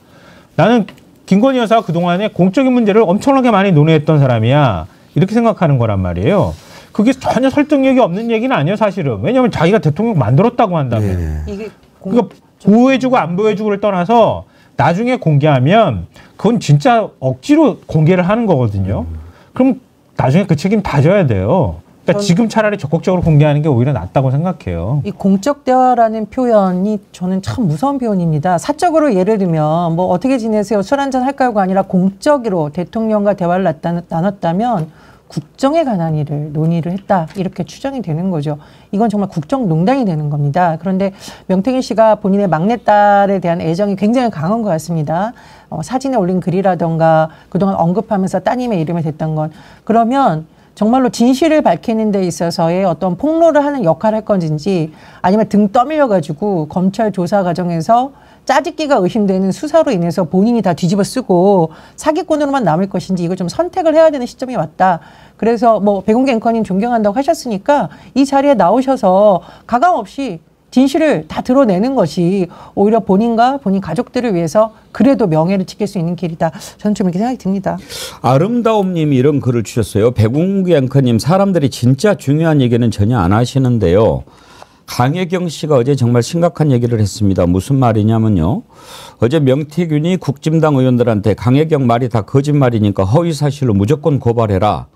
나는 김건희 여사가 그동안에 공적인 문제를 엄청나게 많이 논의했던 사람이야. 이렇게 생각하는 거란 말이에요. 그게 전혀 설득력이 없는 얘기는 아니에요, 사실은. 왜냐하면 자기가 대통령 만들었다고 한다면. 네. 이게 공... 그러니까 보호해주고 안 보호해주고를 떠나서 나중에 공개하면 그건 진짜 억지로 공개를 하는 거거든요. 음. 그럼 나중에 그 책임 다 져야 돼요. 그러니까 지금 차라리 적극적으로 공개하는 게 오히려 낫다고 생각해요. 이 공적 대화라는 표현이 저는 참 무서운 표현입니다. 사적으로 예를 들면 뭐 어떻게 지내세요? 술 한잔 할까요가 아니라 공적으로 대통령과 대화를 나눴다면 국정에 관한 일을 논의를 했다 이렇게 추정이 되는 거죠. 이건 정말 국정농단이 되는 겁니다. 그런데 명태균 씨가 본인의 막내딸에 대한 애정이 굉장히 강한 것 같습니다. 어, 사진에 올린 글이라던가 그동안 언급하면서 따님의 이름을 댔던 건 그러면 정말로 진실을 밝히는 데 있어서의 어떤 폭로를 하는 역할을 할 건지 아니면 등 떠밀려 가지고 검찰 조사 과정에서 짜집기가 의심되는 수사로 인해서 본인이 다 뒤집어 쓰고 사기꾼으로만 남을 것인지 이걸 좀 선택을 해야 되는 시점이 왔다. 그래서 뭐 백운기 앵커님 존경한다고 하셨으니까 이 자리에 나오셔서 가감 없이 진실을 다 드러내는 것이 오히려 본인과 본인 가족들을 위해서 그래도 명예를 지킬 수 있는 길이다. 저는 좀 이렇게 생각이 듭니다. 아름다움님이 이런 글을 주셨어요. 백운기 앵커님 사람들이 진짜 중요한 얘기는 전혀 안 하시는데요. 강혜경 씨가 어제 정말 심각한 얘기를 했습니다. 무슨 말이냐면요. 어제 명태균이 국진당 의원들한테 강혜경 말이 다 거짓말이니까 허위 사실로 무조건 고발해라.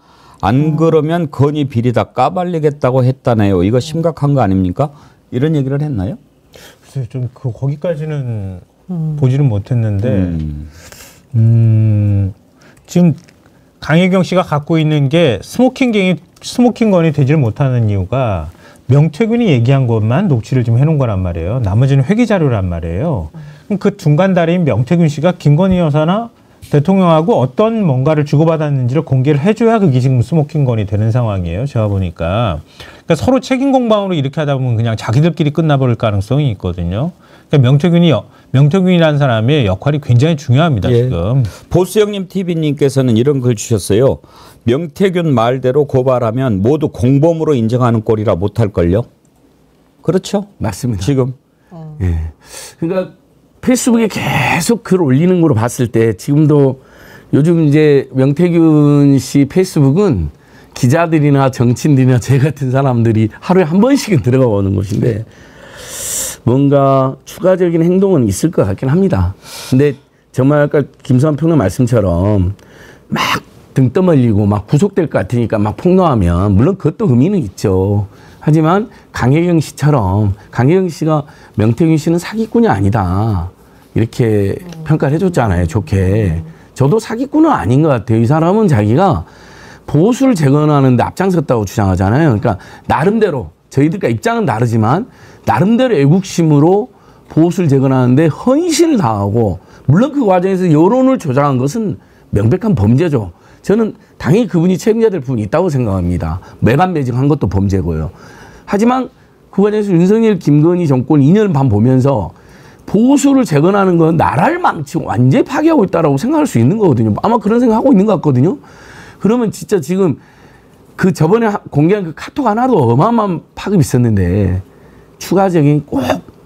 안 그러면 건희 비리 다 까발리겠다고 했다네요. 이거 심각한 거 아닙니까? 이런 얘기를 했나요? 글쎄요, 좀그 거기까지는 음. 보지는 못했는데, 음. 음, 지금 강혜경 씨가 갖고 있는 게 smoking gang이 smoking gun이 되질 못하는 이유가 명태균이 얘기한 것만 녹취를 좀 해놓은 거란 말이에요. 나머지는 회계 자료란 말이에요. 그럼 그 중간 다리인 명태균 씨가 김건희 여사나 대통령하고 어떤 뭔가를 주고받았는지를 공개를 해줘야 그게 지금 스모킹건이 되는 상황이에요. 제가 보니까. 그러니까 서로 책임 공방으로 이렇게 하다 보면 그냥 자기들끼리 끝나버릴 가능성이 있거든요. 그러니까 명태균이 명태균이라는 사람의 역할이 굉장히 중요합니다. 예. 지금 보수 형님 TV님께서는 이런 글 주셨어요. 명태균 말대로 고발하면 모두 공범으로 인정하는 꼴이라 못할 걸요. 그렇죠? 맞습니다. 지금. 어. 예. 그러니까 페이스북에 계속 글 올리는 거로 봤을 때 지금도 요즘 이제 명태균 씨 페이스북은 기자들이나 정치인들이나 제 같은 사람들이 하루에 한 번씩은 들어가 보는 곳인데 뭔가 추가적인 행동은 있을 것 같긴 합니다. 근데 정말 아까 김수환 평론 말씀처럼 막 등 떠벌리고 막 구속될 것 같으니까 막 폭로하면 물론 그것도 의미는 있죠. 하지만 강혜경 씨처럼 강혜경 씨가 명태균 씨는 사기꾼이 아니다. 이렇게 음. 평가를 해줬잖아요. 좋게. 저도 사기꾼은 아닌 것 같아요. 이 사람은 자기가 보수를 재건하는데 앞장섰다고 주장하잖아요. 그러니까 나름대로 저희들과 입장은 다르지만 나름대로 애국심으로 보수를 재건하는데 헌신을 다하고 물론 그 과정에서 여론을 조작한 것은 명백한 범죄죠. 저는 당연히 그분이 책임져야 될 부분이 있다고 생각합니다. 매간 매직한 것도 범죄고요. 하지만 그 과정에서 윤석열, 김건희 정권 2년 반 보면서 보수를 재건하는 건 나라를 망치고 완전히 파괴하고 있다라고 생각할 수 있는 거거든요. 아마 그런 생각하고 있는 것 같거든요. 그러면 진짜 지금 그 저번에 공개한 그 카톡 하나도 어마어마한 파급이 있었는데 추가적인 꼭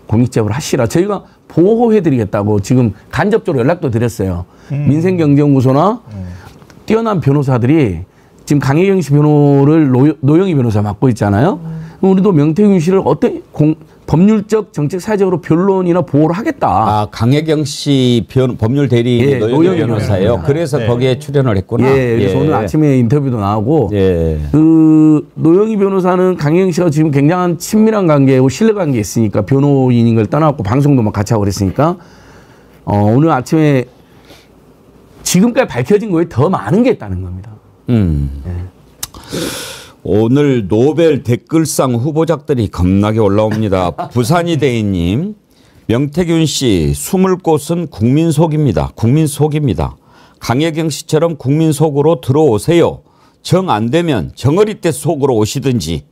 공익제보를 하시라. 저희가 보호해드리겠다고 지금 간접적으로 연락도 드렸어요. 음. 민생경제연구소나 음. 뛰어난 변호사들이 지금 강혜경 씨 변호를 노, 영희 변호사 맡고 있잖아요. 음. 우리도 명태균 씨를 어떤 공, 법률적 정책 사회적으로 변론이나 보호를 하겠다. 아 강혜경 씨 변, 법률 대리 예, 노영희 변호사예요. 그래서 네. 거기에 출연을 했구나. 예, 그래서 예. 오늘 아침에 인터뷰도 나오고 예. 그 노영희 변호사는 강혜경 씨가 지금 굉장한 친밀한 관계고 신뢰 관계 있으니까 변호인인 걸 떠나고 방송도 막 같이 하고 그랬으니까 어, 오늘 아침에 지금까지 밝혀진 거에 더 많은 게 있다는 겁니다. 음. 예. 오늘 노벨 댓글상 후보작들이 겁나게 올라옵니다. 부산이 대인님, 명태균 씨 숨을 곳은 국민 속입니다. 국민 속입니다. 강혜경 씨처럼 국민 속으로 들어오세요. 정 안 되면 정어리 때 속으로 오시든지.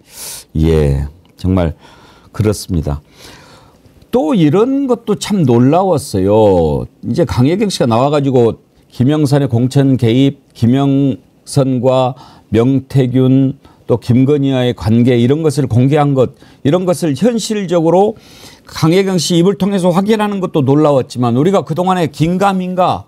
예, 정말 그렇습니다. 또 이런 것도 참 놀라웠어요. 이제 강혜경 씨가 나와가지고 김영선의 공천 개입, 김영선과 명태균 또 김건희와의 관계 이런 것을 공개한 것 이런 것을 현실적으로 강혜경 씨 입을 통해서 확인하는 것도 놀라웠지만 우리가 그동안에 긴가민가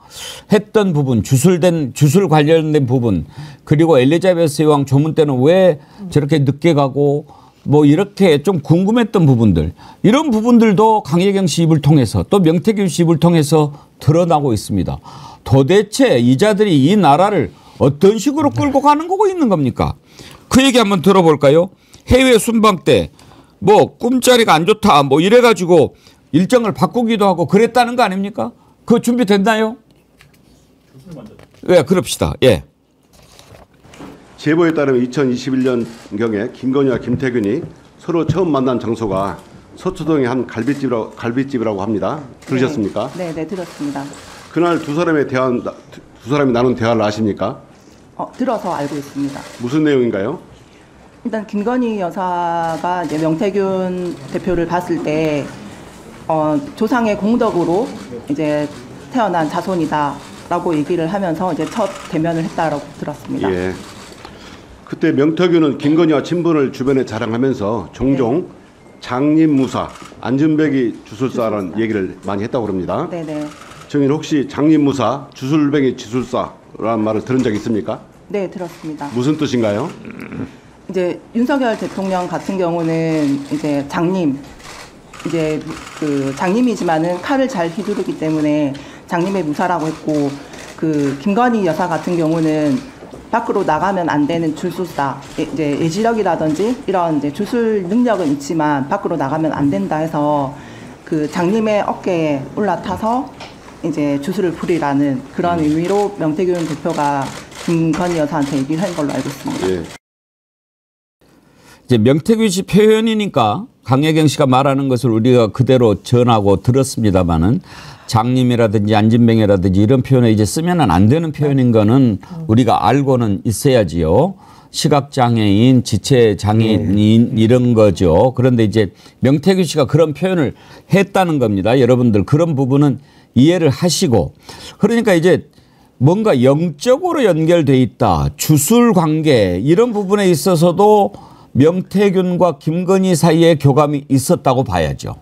했던 부분 주술된 주술 관련된 부분 그리고 엘리자베스 여왕 조문 때는 왜 저렇게 늦게 가고 뭐 이렇게 좀 궁금했던 부분들 이런 부분들도 강혜경 씨 입을 통해서 또 명태균 씨 입을 통해서 드러나고 있습니다. 도대체 이자들이 이 나라를 어떤 식으로 끌고 가는 거고 있는 겁니까? 그 얘기 한번 들어볼까요? 해외 순방 때 뭐 꿈자리가 안 좋다 뭐 이래가지고 일정을 바꾸기도 하고 그랬다는 거 아닙니까? 그 준비 됐나요? 예, 그럽시다. 예. 제보에 따르면 2021년 경에 김건희와 김태균이 서로 처음 만난 장소가 서초동의 한 갈비집이라고, 갈비집이라고 합니다. 들으셨습니까? 네, 네, 네 들었습니다. 그날 두 사람의 대화, 두 사람이 나눈 대화를 아십니까? 어, 들어서 알고 있습니다. 무슨 내용인가요? 일단 김건희 여사가 이제 명태균 대표를 봤을 때 어, 조상의 공덕으로 이제 태어난 자손이다라고 얘기를 하면서 이제 첫 대면을 했다라고 들었습니다. 예. 그때 명태균은 김건희와 친분을 주변에 자랑하면서 종종 네. 장님 무사, 안전뱅이 주술사라는 얘기를 많이 했다고 합니다. 네네. 정인 혹시 장님무사, 주술뱅이 주술사라는 말을 들은 적 있습니까? 네, 들었습니다. 무슨 뜻인가요? 이제 윤석열 대통령 같은 경우는 이제 장님 이제 그 장님이지만은 칼을 잘 휘두르기 때문에 장님의 무사라고 했고 그 김건희 여사 같은 경우는 밖으로 나가면 안 되는 줄수사 이제 예지력이라든지 이런 이제 주술 능력은 있지만 밖으로 나가면 안 된다 해서 그 장님의 어깨에 올라타서 이제 주술을 부리라는 그런 의미로 명태균 대표가 김건희 여사한테 얘기를 한 걸로 알고 있습니다. 예. 이제 명태균 씨 표현이니까 강혜경 씨가 말하는 것을 우리가 그대로 전하고 들었습니다마는 장님이라든지 안진뱅이라든지 이런 표현을 이제 쓰면은 안 되는 표현인 거는 우리가 알고는 있어야지요. 시각장애인, 지체장애인 네. 이런 거죠. 그런데 이제 명태균 씨가 그런 표현을 했다는 겁니다. 여러분들 그런 부분은 이해를 하시고 그러니까 이제 뭔가 영적으로 연결돼 있다. 주술 관계 이런 부분에 있어서도 명태균과 김건희 사이에 교감이 있었다고 봐야죠.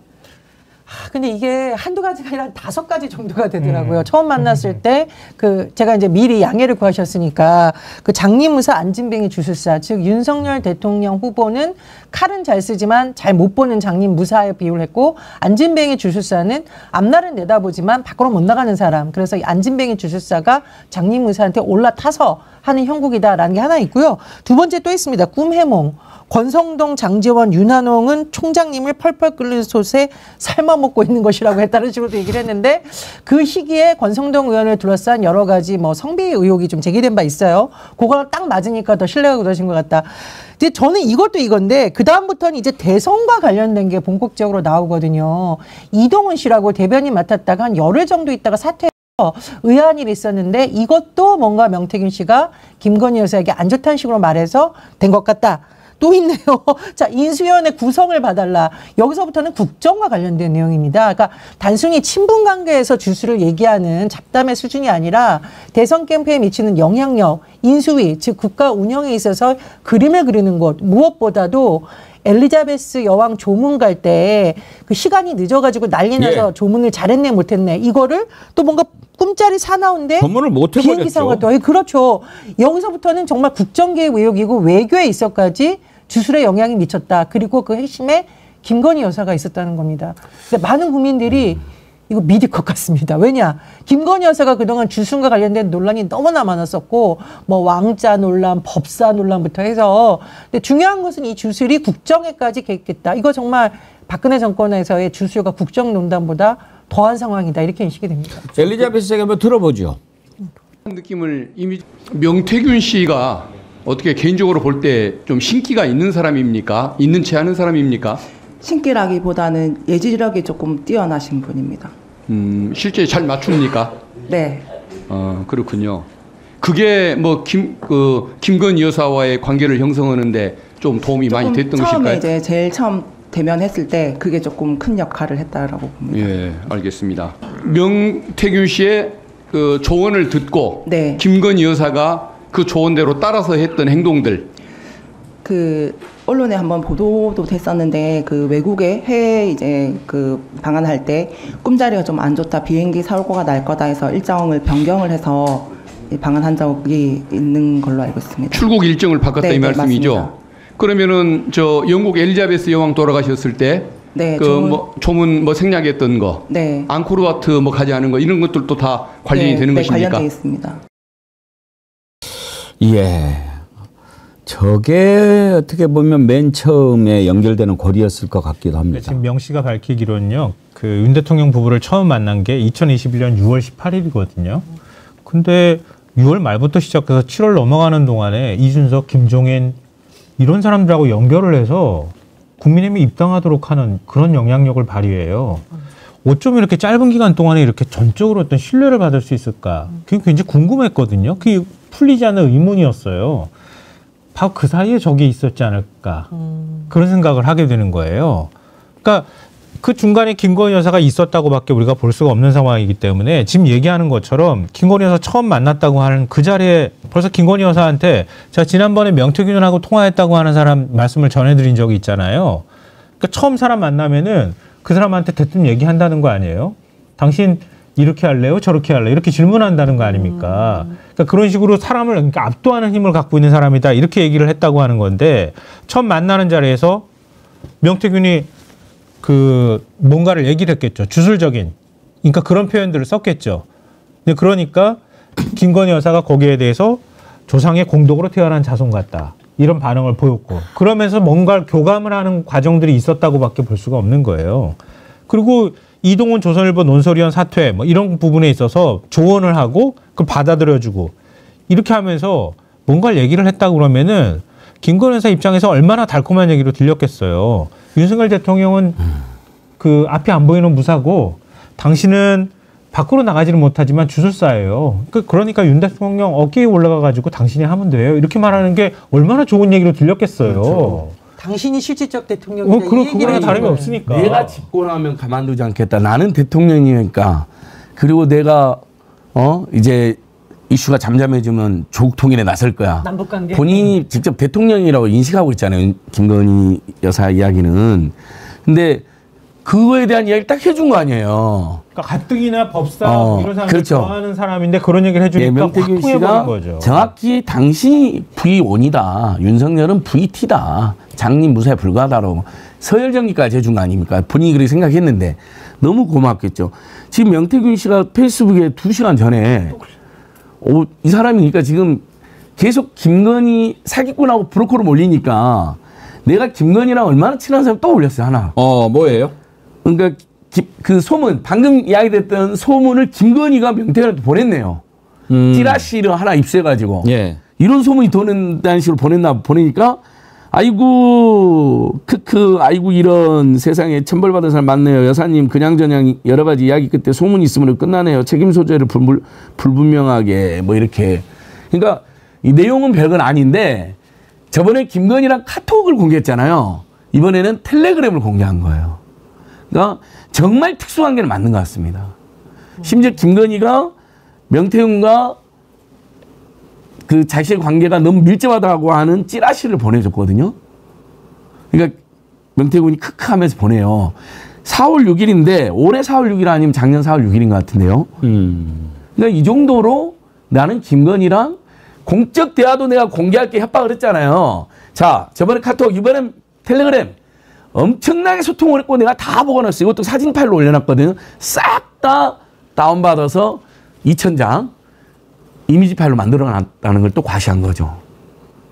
아, 근데 이게 한두 가지가 아니라 다섯 가지 정도가 되더라고요. 음. 처음 만났을 때 그 제가 이제 미리 양해를 구하셨으니까 그 장리무사 안진뱅이 주술사 즉 윤석열 대통령 후보는 칼은 잘 쓰지만 잘 못 보는 장리무사에 비유를 했고 안진뱅이 주술사는 앞날은 내다보지만 밖으로 못 나가는 사람. 그래서 안진뱅이 주술사가 장리무사한테 올라타서 하는 형국이다라는 게 하나 있고요. 두 번째 또 있습니다. 꿈해몽. 권성동, 장재원, 윤한홍은 총장님을 펄펄 끓는 솥에 삶아먹고 있는 것이라고 했다는 식으로 얘기를 했는데 그 시기에 권성동 의원을 둘러싼 여러 가지 뭐 성비 의혹이 좀 제기된 바 있어요. 그거랑 딱 맞으니까 더 신뢰가 그러신 것 같다. 근데 저는 이것도 이건데 그 다음부터는 이제 대선과 관련된 게 본격적으로 나오거든요. 이동훈 씨라고 대변인 맡았다가 한 열흘 정도 있다가 사퇴. 의아한 일이 있었는데 이것도 뭔가 명태균 씨가 김건희 여사에게 안 좋다는 식으로 말해서 된 것 같다. 또 있네요. 자, 인수위원회 구성을 봐달라. 여기서부터는 국정과 관련된 내용입니다. 그러니까 단순히 친분 관계에서 주수를 얘기하는 잡담의 수준이 아니라 대선 캠프에 미치는 영향력, 인수위, 즉 국가 운영에 있어서 그림을 그리는 것 무엇보다도 엘리자베스 여왕 조문 갈 때 그 시간이 늦어가지고 난리 나서 예. 조문을 잘했네 못했네 이거를 또 뭔가 꿈짜리 사나운데 조문을 못 해버렸죠. 비행기 사고가 또 그렇죠. 여기서부터는 정말 국정계획 의혹이고 외교에 있어까지 주술에 영향이 미쳤다. 그리고 그 핵심에 김건희 여사가 있었다는 겁니다. 근데 많은 국민들이 이거 믿을 것 같습니다. 왜냐? 김건희 여사가 그동안 주술과 관련된 논란이 너무나 많았었고, 뭐 왕자 논란, 법사 논란부터 해서. 근데 중요한 것은 이 주술이 국정에까지 개입됐다. 이거 정말 박근혜 정권에서의 주술과 국정 논란보다 더한 상황이다. 이렇게 인식이 됩니다. 엘리자베스 에게 한번 들어보죠. 느낌을 이미 명태균 씨가 어떻게 개인적으로 볼 때 좀 신기가 있는 사람입니까? 있는 채 하는 사람입니까? 신기라기보다는 예지력이 조금 뛰어나신 분입니다. 음, 실제 잘 맞춥니까? 네. 어, 그렇군요. 그게 뭐 김, 그, 김건희 여사와의 관계를 형성하는데 좀 도움이 많이 됐던 처음에 것일까요? 이제 제일 처음 대면했을 때 그게 조금 큰 역할을 했다라고 봅니다. 예, 알겠습니다. 명태균 씨의 그 조언을 듣고 네. 김건희 여사가 그 조언대로 따라서 했던 행동들. 그 언론에 한번 보도도 됐었는데 그 외국에 해외 이제 그 방한할 때 꿈자리가 좀 안 좋다 비행기 사고가 날 거다 해서 일정을 변경을 해서 방한한 적이 있는 걸로 알고 있습니다. 출국 일정을 바꿨다 네, 이 네, 말씀이죠. 네, 그러면은 저 영국 엘리자베스 여왕 돌아가셨을 때 네, 그 조문, 뭐 조문 뭐 생략했던 거, 네. 앙코르와트 뭐 가지 않은 거 이런 것들도 다 관련이 네, 되는 네, 것입니까? 관련돼 있습니다. 예. 저게 어떻게 보면 맨 처음에 연결되는 고리였을 것 같기도 합니다. 지금 명 씨가 밝히기로는요. 그 윤 대통령 부부를 처음 만난 게 2021년 6월 18일이거든요. 근데 6월 말부터 시작해서 7월 넘어가는 동안에 이준석, 김종인 이런 사람들하고 연결을 해서 국민의힘이 입당하도록 하는 그런 영향력을 발휘해요. 어쩜 이렇게 짧은 기간 동안에 이렇게 전적으로 어떤 신뢰를 받을 수 있을까? 그게 굉장히 궁금했거든요. 그게 풀리지 않는 의문이었어요. 바로 그 사이에 저게 있었지 않을까. 음. 그런 생각을 하게 되는 거예요. 그러니까 그 중간에 김건희 여사가 있었다고밖에 우리가 볼 수가 없는 상황이기 때문에 지금 얘기하는 것처럼 김건희 여사 처음 만났다고 하는 그 자리에 벌써 김건희 여사한테 제가 지난번에 명태균하고 통화했다고 하는 사람 말씀을 전해드린 적이 있잖아요. 그러니까 처음 사람 만나면은 그 사람한테 대뜸 얘기한다는 거 아니에요? 당신 이렇게 할래요? 저렇게 할래? 이렇게 질문한다는 거 아닙니까? 그러니까 그런 식으로 사람을 그러니까 압도하는 힘을 갖고 있는 사람이다. 이렇게 얘기를 했다고 하는 건데 처음 만나는 자리에서 명태균이 그 뭔가를 얘기를 했겠죠. 주술적인. 그러니까 그런 표현들을 썼겠죠. 근데 그러니까 김건희 여사가 거기에 대해서 조상의 공덕으로 태어난 자손 같다. 이런 반응을 보였고 그러면서 뭔가 교감을 하는 과정들이 있었다고밖에 볼 수가 없는 거예요. 그리고 이동훈 조선일보 논설위원 사퇴 뭐 이런 부분에 있어서 조언을 하고 그걸 받아들여주고 이렇게 하면서 뭔가를 얘기를 했다 그러면은 김건희 여사 입장에서 얼마나 달콤한 얘기로 들렸겠어요. 윤석열 대통령은 그 앞이 안 보이는 무사고 당신은 밖으로 나가지는 못하지만 주술사예요. 그 그러니까 윤 대통령 어깨에 올라가 가지고 당신이 하면 돼요. 이렇게 말하는 게 얼마나 좋은 얘기로 들렸겠어요. 그렇죠. 당신이 실질적 대통령이다. 어, 그런 그거랑 다름이 없으니까. 내가 집권하면 가만두지 않겠다. 나는 대통령이니까. 그리고 내가 어 이제 이슈가 잠잠해지면 조국 통일에 나설 거야. 남북관계. 본인이 직접 대통령이라고 인식하고 있잖아요. 김건희 여사 이야기는. 근데 그거에 대한 이야기를 딱 해준 거 아니에요. 그러니까 가뜩이나 법사 어, 이런 사람을 그렇죠. 좋아하는 사람인데 그런 얘기를 해주니까 예, 명태균 씨가 거죠. 정확히 당신이 V1이다. 윤석열은 VT다. 장님 무사에 불과하다라고 서열 정리까지 해준 거 아닙니까? 본인이 그렇게 생각했는데 너무 고맙겠죠. 지금 명태균 씨가 페이스북에 두 시간 전에 오, 이 사람이 그러니까 지금 계속 김건희 사기꾼하고 브로커로 몰리니까 내가 김건희랑 얼마나 친한 사람 또 올렸어요 하나. 어 뭐예요? 그러니까 기, 그 소문 방금 이야기됐던 소문을 김건희가 명태균한테 보냈네요. 음. 찌라시를 하나 입수해가지고 예. 이런 소문이 도는다는 식으로 보냈나 보내니까 아이고 크크 아이고 이런 세상에 천벌받은 사람 많네요 여사님 그냥저냥 여러 가지 이야기 끝에 소문이 있으면 끝나네요 책임 소재를 불, 불분명하게 뭐 이렇게 그러니까 이 내용은 별건 아닌데 저번에 김건희랑 카톡을 공개했잖아요 이번에는 텔레그램을 공개한 거예요 그러니까 정말 특수한 게 맞는 것 같습니다. 심지어 김건희가 명태균과 그 자신의 관계가 너무 밀접하다고 하는 찌라시를 보내줬거든요. 그러니까 명태균이 크크 하면서 보내요. 4월 6일인데 올해 4월 6일 아니면 작년 4월 6일인 것 같은데요. 음. 그러니까 이 정도로 나는 김건희랑 공적 대화도 내가 공개할게 협박을 했잖아요. 자, 저번에 카톡, 이번엔 텔레그램. 엄청나게 소통을 했고 내가 다 보관했어요. 이것도 사진 파일로 올려놨거든요. 싹 다 다운받아서 2천장 이미지 파일로 만들어놨다는 걸 또 과시한 거죠.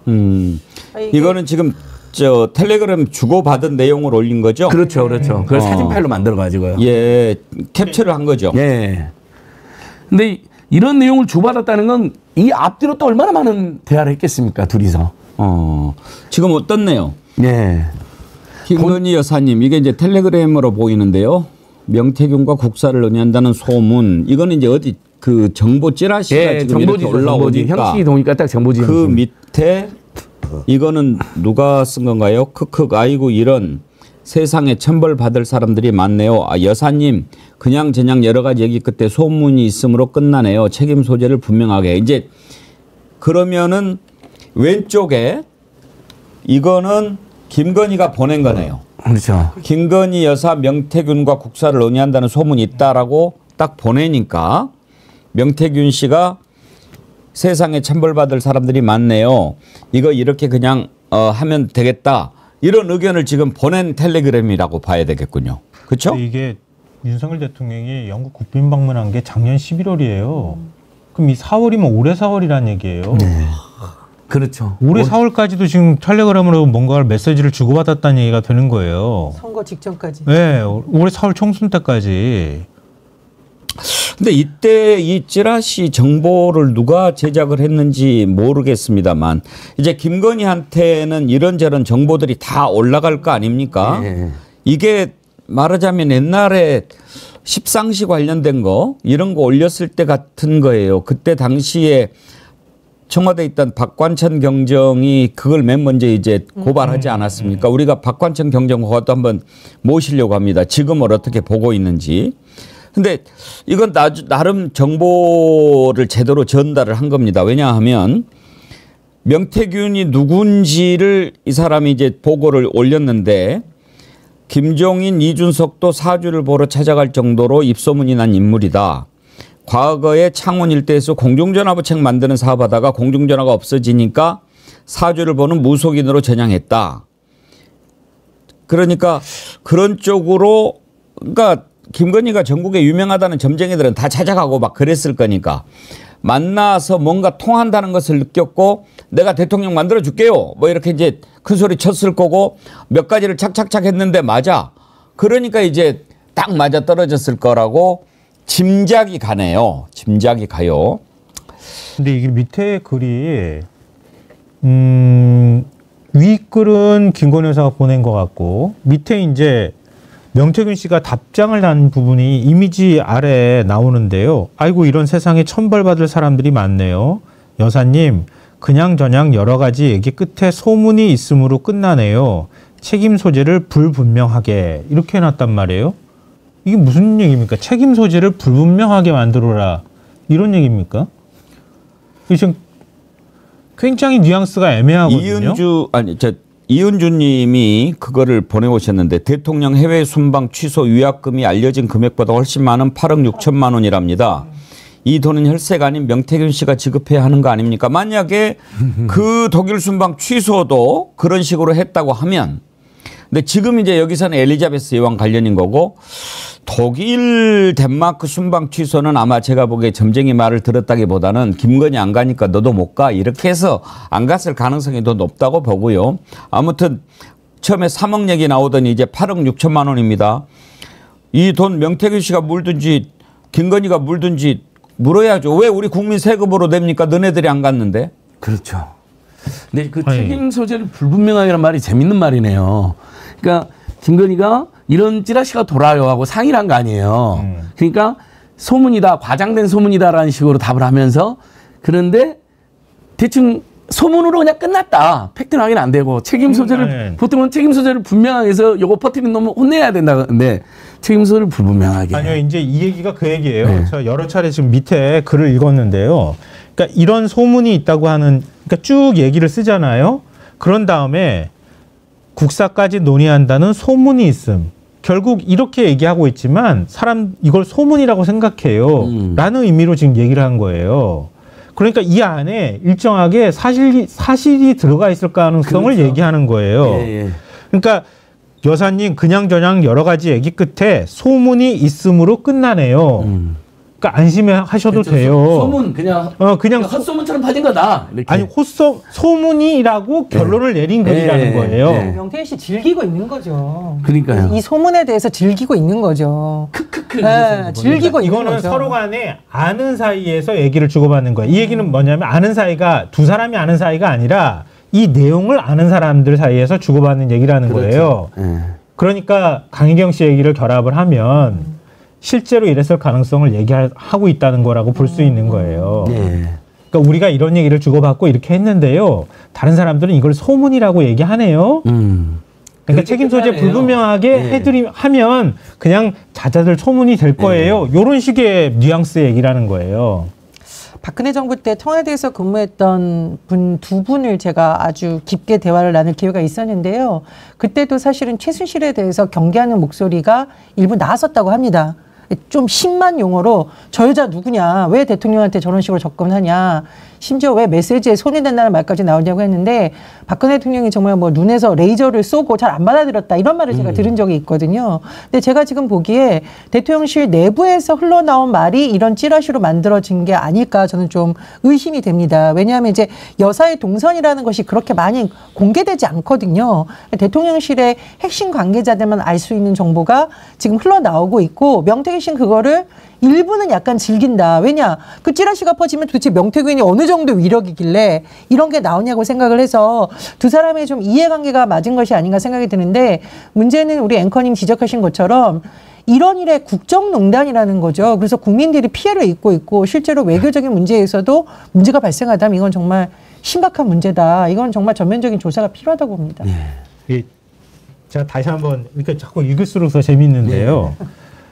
음, 이거는 지금 저 텔레그램 주고받은 내용을 올린 거죠? 그렇죠, 그렇죠. 그걸 어. 사진 파일로 만들어가지고요. 예, 캡처를 한 거죠. 예. 근데 이런 내용을 주고받았다는 건 이 앞뒤로 또 얼마나 많은 대화를 했겠습니까, 둘이서. 어, 지금 내용? 예. 김건희 여사님 이게 이제 텔레그램으로 보이는데요. 명태균과 국사를 의미한다는 소문 이거는 이제 어디 그 정보 찌라시가 예, 지금 정보지, 이렇게 올라오니까 형식이 동니까 딱 정보지. 그 밑에 이거는 누가 쓴 건가요? 크크 아이고 이런 세상에 천벌 받을 사람들이 많네요. 아, 여사님 그냥 저냥 여러 가지 얘기 끝에 소문이 있으므로 끝나네요. 책임 소재를 분명하게 이제 그러면은 왼쪽에 이거는 김건희가 보낸 거네요. 그렇죠. 김건희 여사 명태균과 국사를 논의한다는 소문이 있다라고 딱 보내니까 명태균 씨가 세상에 천벌받을 사람들이 많네요. 이거 이렇게 그냥 어, 하면 되겠다. 이런 의견을 지금 보낸 텔레그램이라고 봐야 되겠군요. 그렇죠? 이게 윤석열 대통령이 영국 국빈 방문한 게 작년 11월이에요. 그럼 이 4월이면 올해 4월이란 얘기예요. 네. 그렇죠. 올해 4월까지도 지금 텔레그램으로 뭔가 메시지를 주고받았다는 얘기가 되는 거예요. 선거 직전까지. 네, 올해 4월 총선 때까지. 근데 이때 이 찌라시 정보를 누가 제작을 했는지 모르겠습니다만 이제 김건희한테는 이런저런 정보들이 다 올라갈 거 아닙니까? 네. 이게 말하자면 옛날에 십상시 관련된 거 이런 거 올렸을 때 같은 거예요. 그때 당시에 청와대에 있던 박관천 경정이 그걸 맨 먼저 이제 고발하지 음. 않았습니까? 우리가 박관천 경정과도 한번 모시려고 합니다. 지금을 어떻게 보고 있는지. 근데 이건 나, 나름 정보를 제대로 전달을 한 겁니다. 왜냐하면 명태균이 누군지를 이 사람이 이제 보고를 올렸는데 김종인, 이준석도 사주를 보러 찾아갈 정도로 입소문이 난 인물이다. 과거에 창원 일대에서 공중전화부책 만드는 사업하다가 공중전화가 없어지니까 사주를 보는 무속인으로 전향했다. 그러니까 그런 쪽으로 그러니까 김건희가 전국에 유명하다는 점쟁이들은 다 찾아가고 막 그랬을 거니까 만나서 뭔가 통한다는 것을 느꼈고 내가 대통령 만들어 줄게요. 뭐 이렇게 이제 큰 소리 쳤을 거고 몇 가지를 착착착 했는데 맞아. 그러니까 이제 딱 맞아 떨어졌을 거라고 짐작이 가네요. 짐작이 가요. 근데 이게 밑에 글이 음, 위 글은 김건희 여사가 보낸 것 같고 밑에 이제 명태균 씨가 답장을 한 부분이 이미지 아래에 나오는데요. 아이고 이런 세상에 천벌받을 사람들이 많네요. 여사님 그냥 저냥 여러 가지 얘기 끝에 소문이 있으므로 끝나네요. 책임 소재를 불분명하게 이렇게 해놨단 말이에요. 이게 무슨 얘기입니까? 책임 소재를 불분명하게 만들어라 이런 얘기입니까? 지금 굉장히 뉘앙스가 애매하거든요. 이은주 아니 저 이은주님이 그거를 보내오셨는데 대통령 해외 순방 취소 위약금이 알려진 금액보다 훨씬 많은 8억 6천만 원이랍니다. 이 돈은 혈세가 아닌 명태균 씨가 지급해야 하는 거 아닙니까? 만약에 그 독일 순방 취소도 그런 식으로 했다고 하면 근데 지금 이제 여기서는 엘리자베스 여왕 관련인 거고 독일 덴마크 순방 취소는 아마 제가 보기에 점쟁이 말을 들었다기보다는 김건희 안 가니까 너도 못 가 이렇게 해서 안 갔을 가능성이 더 높다고 보고요. 아무튼 처음에 3억 얘기 나오더니 이제 8억 6천만 원입니다. 이 돈 명태균 씨가 물든지 김건희가 물든지 물어야죠. 왜 우리 국민 세금으로 냅니까? 너네들이 안 갔는데. 그렇죠. 근데 그 책임 소재를 불분명하게란 말이 재밌는 말이네요. 그러니까 김건희가 이런 찌라시가 돌아요 하고 상의를 한 거 아니에요. 음. 그러니까 소문이다, 과장된 소문이다라는 식으로 답을 하면서 그런데 대충 소문으로 그냥 끝났다. 팩트는 확인 안 되고 책임 소재를 음, 보통은 책임 소재를 분명하게 해서 요거 퍼뜨린 놈은 혼내야 된다. 근데 책임 소재를 불분명하게. 아니요, 이제 이 얘기가 그 얘기예요. 네. 제가 여러 차례 지금 밑에 글을 읽었는데요. 그러니까 이런 소문이 있다고 하는 그러니까 쭉 얘기를 쓰잖아요. 그런 다음에 국사까지 논의한다는 소문이 있음. 결국 이렇게 얘기하고 있지만 사람 이걸 소문이라고 생각해요. 음. 라는 의미로 지금 얘기를 한 거예요. 그러니까 이 안에 일정하게 사실이, 사실이 들어가 있을 가능성을 그렇죠. 얘기하는 거예요. 예, 예. 그러니까 여사님 그냥저냥 여러 가지 얘기 끝에 소문이 있음으로 끝나네요. 음. 그러니까 안심하셔도 그렇죠. 돼요. 소문 그냥 어 그냥 헛소문처럼 퍼진 거다. 이렇게. 아니 헛소 소문이라고 네. 결론을 내린 네. 글이라는 거예요. 네. 명태희 씨 즐기고 있는 거죠. 그러니까요. 이 소문에 대해서 즐기고 있는 거죠. 크크크. 네, 즐기고 있는 이거는 거죠. 서로 간에 아는 사이에서 얘기를 주고받는 거예요. 이 얘기는 뭐냐면 아는 사이가 두 사람이 아는 사이가 아니라 이 내용을 아는 사람들 사이에서 주고받는 얘기라는 그렇죠. 거예요. 네. 그러니까 강희경 씨 얘기를 결합을 하면. 실제로 이랬을 가능성을 얘기하고 있다는 거라고 볼 수 있는 거예요. 네. 그러니까 우리가 이런 얘기를 주고받고 이렇게 했는데요. 다른 사람들은 이걸 소문이라고 얘기하네요. 음. 그러니까 책임 소재 불분명하게 네. 해드리 하면 그냥 자자들 소문이 될 거예요. 네. 이런 식의 뉘앙스 얘기라는 거예요. 박근혜 정부 때 청와대에서 근무했던 분 두 분을 제가 아주 깊게 대화를 나눌 기회가 있었는데요. 그때도 사실은 최순실에 대해서 경계하는 목소리가 일부 나왔었다고 합니다. 좀 심한 용어로 저 여자 누구냐? 왜 대통령한테 저런 식으로 접근하냐 심지어 왜 메시지에 손이 댄다는 말까지 나오냐고 했는데 박근혜 대통령이 정말 뭐 눈에서 레이저를 쏘고 잘 안 받아들였다 이런 말을 제가 음. 들은 적이 있거든요. 근데 제가 지금 보기에 대통령실 내부에서 흘러나온 말이 이런 찌라시로 만들어진 게 아닐까 저는 좀 의심이 됩니다. 왜냐하면 이제 여사의 동선이라는 것이 그렇게 많이 공개되지 않거든요. 대통령실의 핵심 관계자들만 알 수 있는 정보가 지금 흘러나오고 있고 명태균 씨는 그거를 일부는 약간 즐긴다. 왜냐? 그 찌라시가 퍼지면 도대체 명태균이 어느 정도 위력이길래 이런 게 나오냐고 생각을 해서 두 사람의 좀 이해관계가 맞은 것이 아닌가 생각이 드는데 문제는 우리 앵커님 지적하신 것처럼 이런 일에 국정농단이라는 거죠. 그래서 국민들이 피해를 입고 있고 실제로 외교적인 문제에서도 문제가 발생하다면 이건 정말 심각한 문제다. 이건 정말 전면적인 조사가 필요하다고 봅니다. 네. 제가 다시 한번 이렇게 자꾸 읽을수록 더 재밌는데요. 네.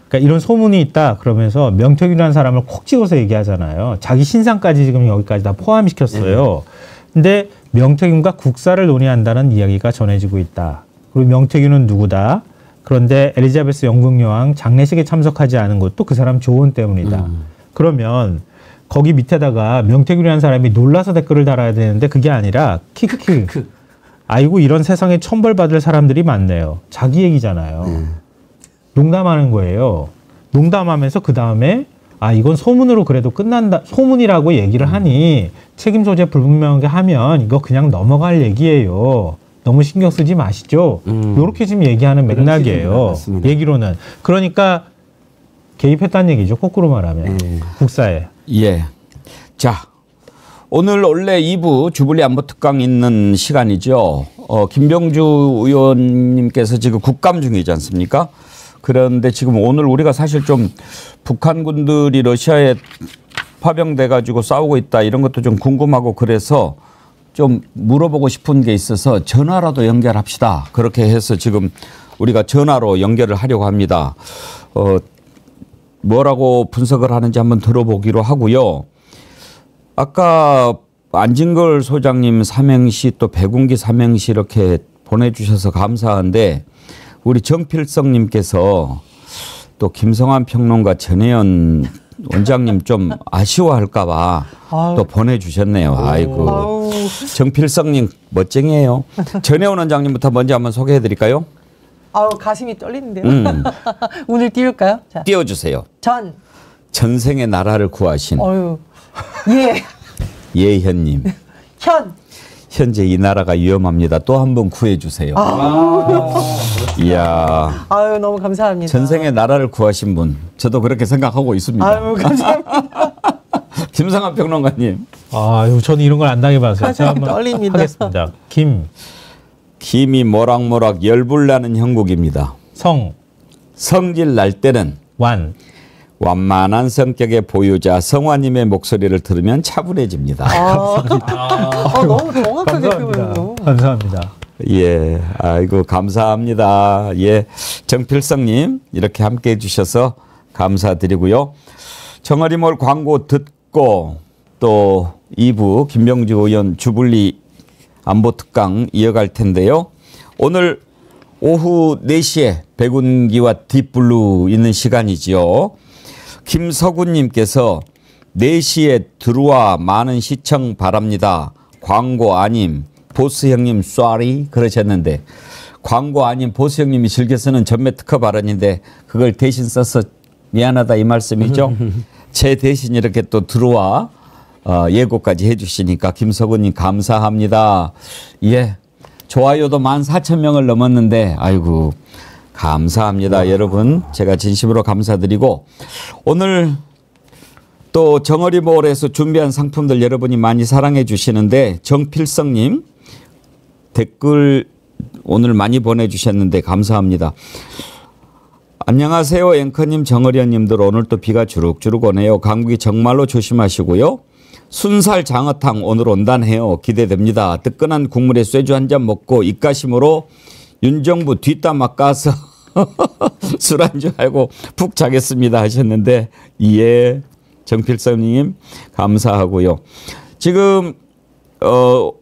그러니까 이런 소문이 있다 그러면서 명태균이라는 사람을 콕 찍어서 얘기하잖아요. 자기 신상까지 지금 여기까지 다 포함시켰어요. 네. 근데 명태균과 국사를 논의한다는 이야기가 전해지고 있다. 그리고 명태균은 누구다? 그런데 엘리자베스 영국 여왕 장례식에 참석하지 않은 것도 그 사람 조언 때문이다. 음. 그러면 거기 밑에다가 명태균이라는 사람이 놀라서 댓글을 달아야 되는데 그게 아니라 키크. 아이고 이런 세상에 천벌받을 사람들이 많네요. 자기 얘기잖아요. 음. 농담하는 거예요. 농담하면서 그 다음에 아 이건 소문으로 그래도 끝난다 소문이라고 얘기를 음. 하니 책임 소재 불분명하게 하면 이거 그냥 넘어갈 얘기예요. 너무 신경 쓰지 마시죠. 음. 이렇게 지금 얘기하는 맥락이에요. 얘기로는 그러니까 개입했다는 얘기죠. 거꾸로 말하면 음. 국사에. 예. 자 오늘 원래 2부 주불리 안보 특강 있는 시간이죠. 어, 김병주 의원님께서 지금 국감 중이지 않습니까? 그런데 지금 오늘 우리가 사실 좀 북한 군들이 러시아에 파병돼 가지고 싸우고 있다 이런 것도 좀 궁금하고 그래서 좀 물어보고 싶은 게 있어서 전화라도 연결합시다. 그렇게 해서 지금 우리가 전화로 연결을 하려고 합니다. 어, 뭐라고 분석을 하는지 한번 들어보기로 하고요. 아까 안진걸 소장님 삼행시 또 배군기 삼행시 이렇게 보내주셔서 감사한데 우리 정필성님께서 또 김성환 평론가 전혜연 원장님 좀 아쉬워할까봐 또 보내주셨네요. 아이고. 정필성님 멋쟁이에요. 전혜원 원장님부터 먼저 한번 소개해드릴까요? 아우 가슴이 떨리는데요. 음. 오늘 띄울까요? 자. 띄워주세요. 전. 전생의 나라를 구하신. 예. 예현님. 현. 현재 이 나라가 위험합니다. 또 한 번 구해주세요. 아. 이야. 아유, 너무 감사합니다. 전생에 나라를 구하신 분, 저도 그렇게 생각하고 있습니다. 아유, 감사합니다. 김상환 평론가님. 아유, 저는 이런 걸 안 당해봐서요. 제가 한번 떨립니다. 하겠습니다. 김. 김이 모락모락 열불나는 형국입니다. 성. 성질 날 때는. 완. 완만한 성격의 보유자 성화님의 목소리를 들으면 차분해집니다. 아, 아, 너무 정확하게 표현해요. 감사합니다. 예, 아이고 감사합니다. 예, 정필성님 이렇게 함께 해 주셔서 감사드리고요. 정어리몰 광고 듣고 또 2부 김병주 의원 주불리 안보 특강 이어갈 텐데요. 오늘 오후 4시에 백운기와 딥블루 있는 시간이지요. 김서구님께서 4시에 들어와 많은 시청 바랍니다. 광고 아님 보스 형님 sorry 그러셨는데 광고 아닌 보스 형님이 즐겨 쓰는 전매 특허 발언인데 그걸 대신 써서 미안하다 이 말씀이죠. 제 대신 이렇게 또 들어와 어, 예고까지 해주시니까 김석은님 감사합니다. 예, 좋아요도 만 사천 명을 넘었는데 아이고 감사합니다. 와. 여러분 제가 진심으로 감사드리고 오늘 또 정어리 몰에서 준비한 상품들 여러분이 많이 사랑해 주시는데 정필성님 댓글 오늘 많이 보내주셨는데 감사합니다. 안녕하세요 앵커님 정어리언님들 오늘 또 비가 주룩주룩 오네요. 감기 정말로 조심하시고요. 순살 장어탕 오늘 온단해요. 기대됩니다. 뜨끈한 국물에 쇠주 한 잔 먹고 입가심으로 윤정부 뒷담화 까서 술안주 하고 푹 자겠습니다 하셨는데 예 정필성님 감사하고요. 지금 어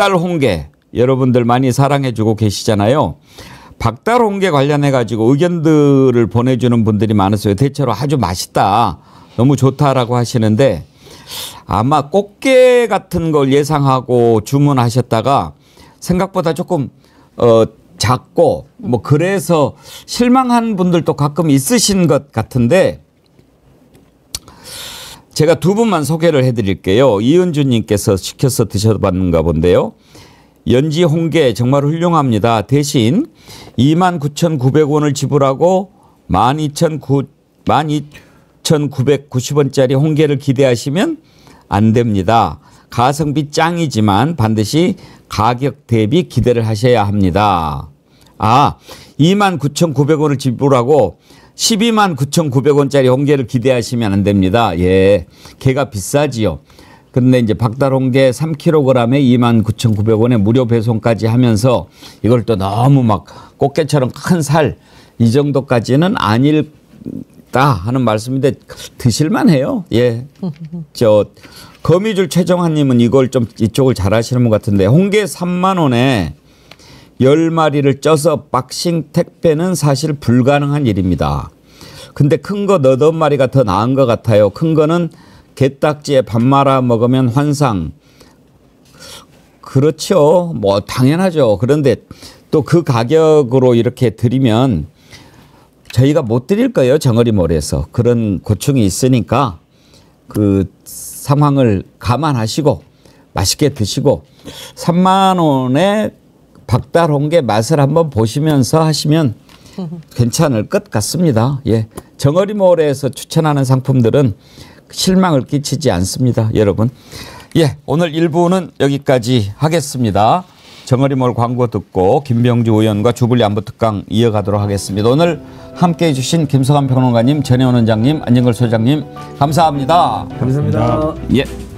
박달 홍게 여러분들 많이 사랑해 주고 계시잖아요. 박달 홍게 관련해 가지고 의견들을 보내주는 분들이 많았어요. 대체로 아주 맛있다, 너무 좋다라고 하시는데 아마 꽃게 같은 걸 예상하고 주문하셨다가 생각보다 조금 어 작고 뭐 그래서 실망한 분들도 가끔 있으신 것 같은데 제가 두 분만 소개를 해드릴게요. 이은주님께서 시켜서 드셔봤는가 본데요. 연지 홍게 정말 훌륭합니다. 대신 29,900원을 지불하고 12,990원짜리 홍게를 기대하시면 안 됩니다. 가성비 짱이지만 반드시 가격 대비 기대를 하셔야 합니다. 아, 2만 9,900원을 지불하고 12만 9,900원짜리 홍게를 기대하시면 안 됩니다. 예. 개가 비싸지요. 근데 이제 박달홍게 3kg에 2만 9,900원에 무료 배송까지 하면서 이걸 또 너무 막 꽃게처럼 큰 살 이 정도까지는 아닐까 하는 말씀인데 드실만 해요. 예. 저 거미줄 최정환 님은 이걸 좀 이쪽을 잘 하시는 분 같은데 홍게 3만 원에 10마리를 쪄서 박싱 택배는 사실 불가능한 일입니다. 근데 큰 거 너덟 마리가 더 나은 것 같아요. 큰 거는 게딱지에 밥 말아 먹으면 환상. 그렇죠. 뭐 당연하죠. 그런데 또 그 가격으로 이렇게 드리면 저희가 못 드릴 거예요. 정어리 몰에서. 그런 고충이 있으니까 그 상황을 감안하시고 맛있게 드시고 3만 원에 박달홍게 맛을 한번 보시면서 하시면 괜찮을 것 같습니다. 예. 정어리몰에서 추천하는 상품들은 실망을 끼치지 않습니다. 여러분. 예, 오늘 1부는 여기까지 하겠습니다. 정어리 몰 광고 듣고 김병주 의원과 주불리 안보 특강 이어가도록 하겠습니다. 오늘 함께 해 주신 김성환 평론가님, 전혜원 원장님, 안정걸 소장님 감사합니다. 감사합니다. 예.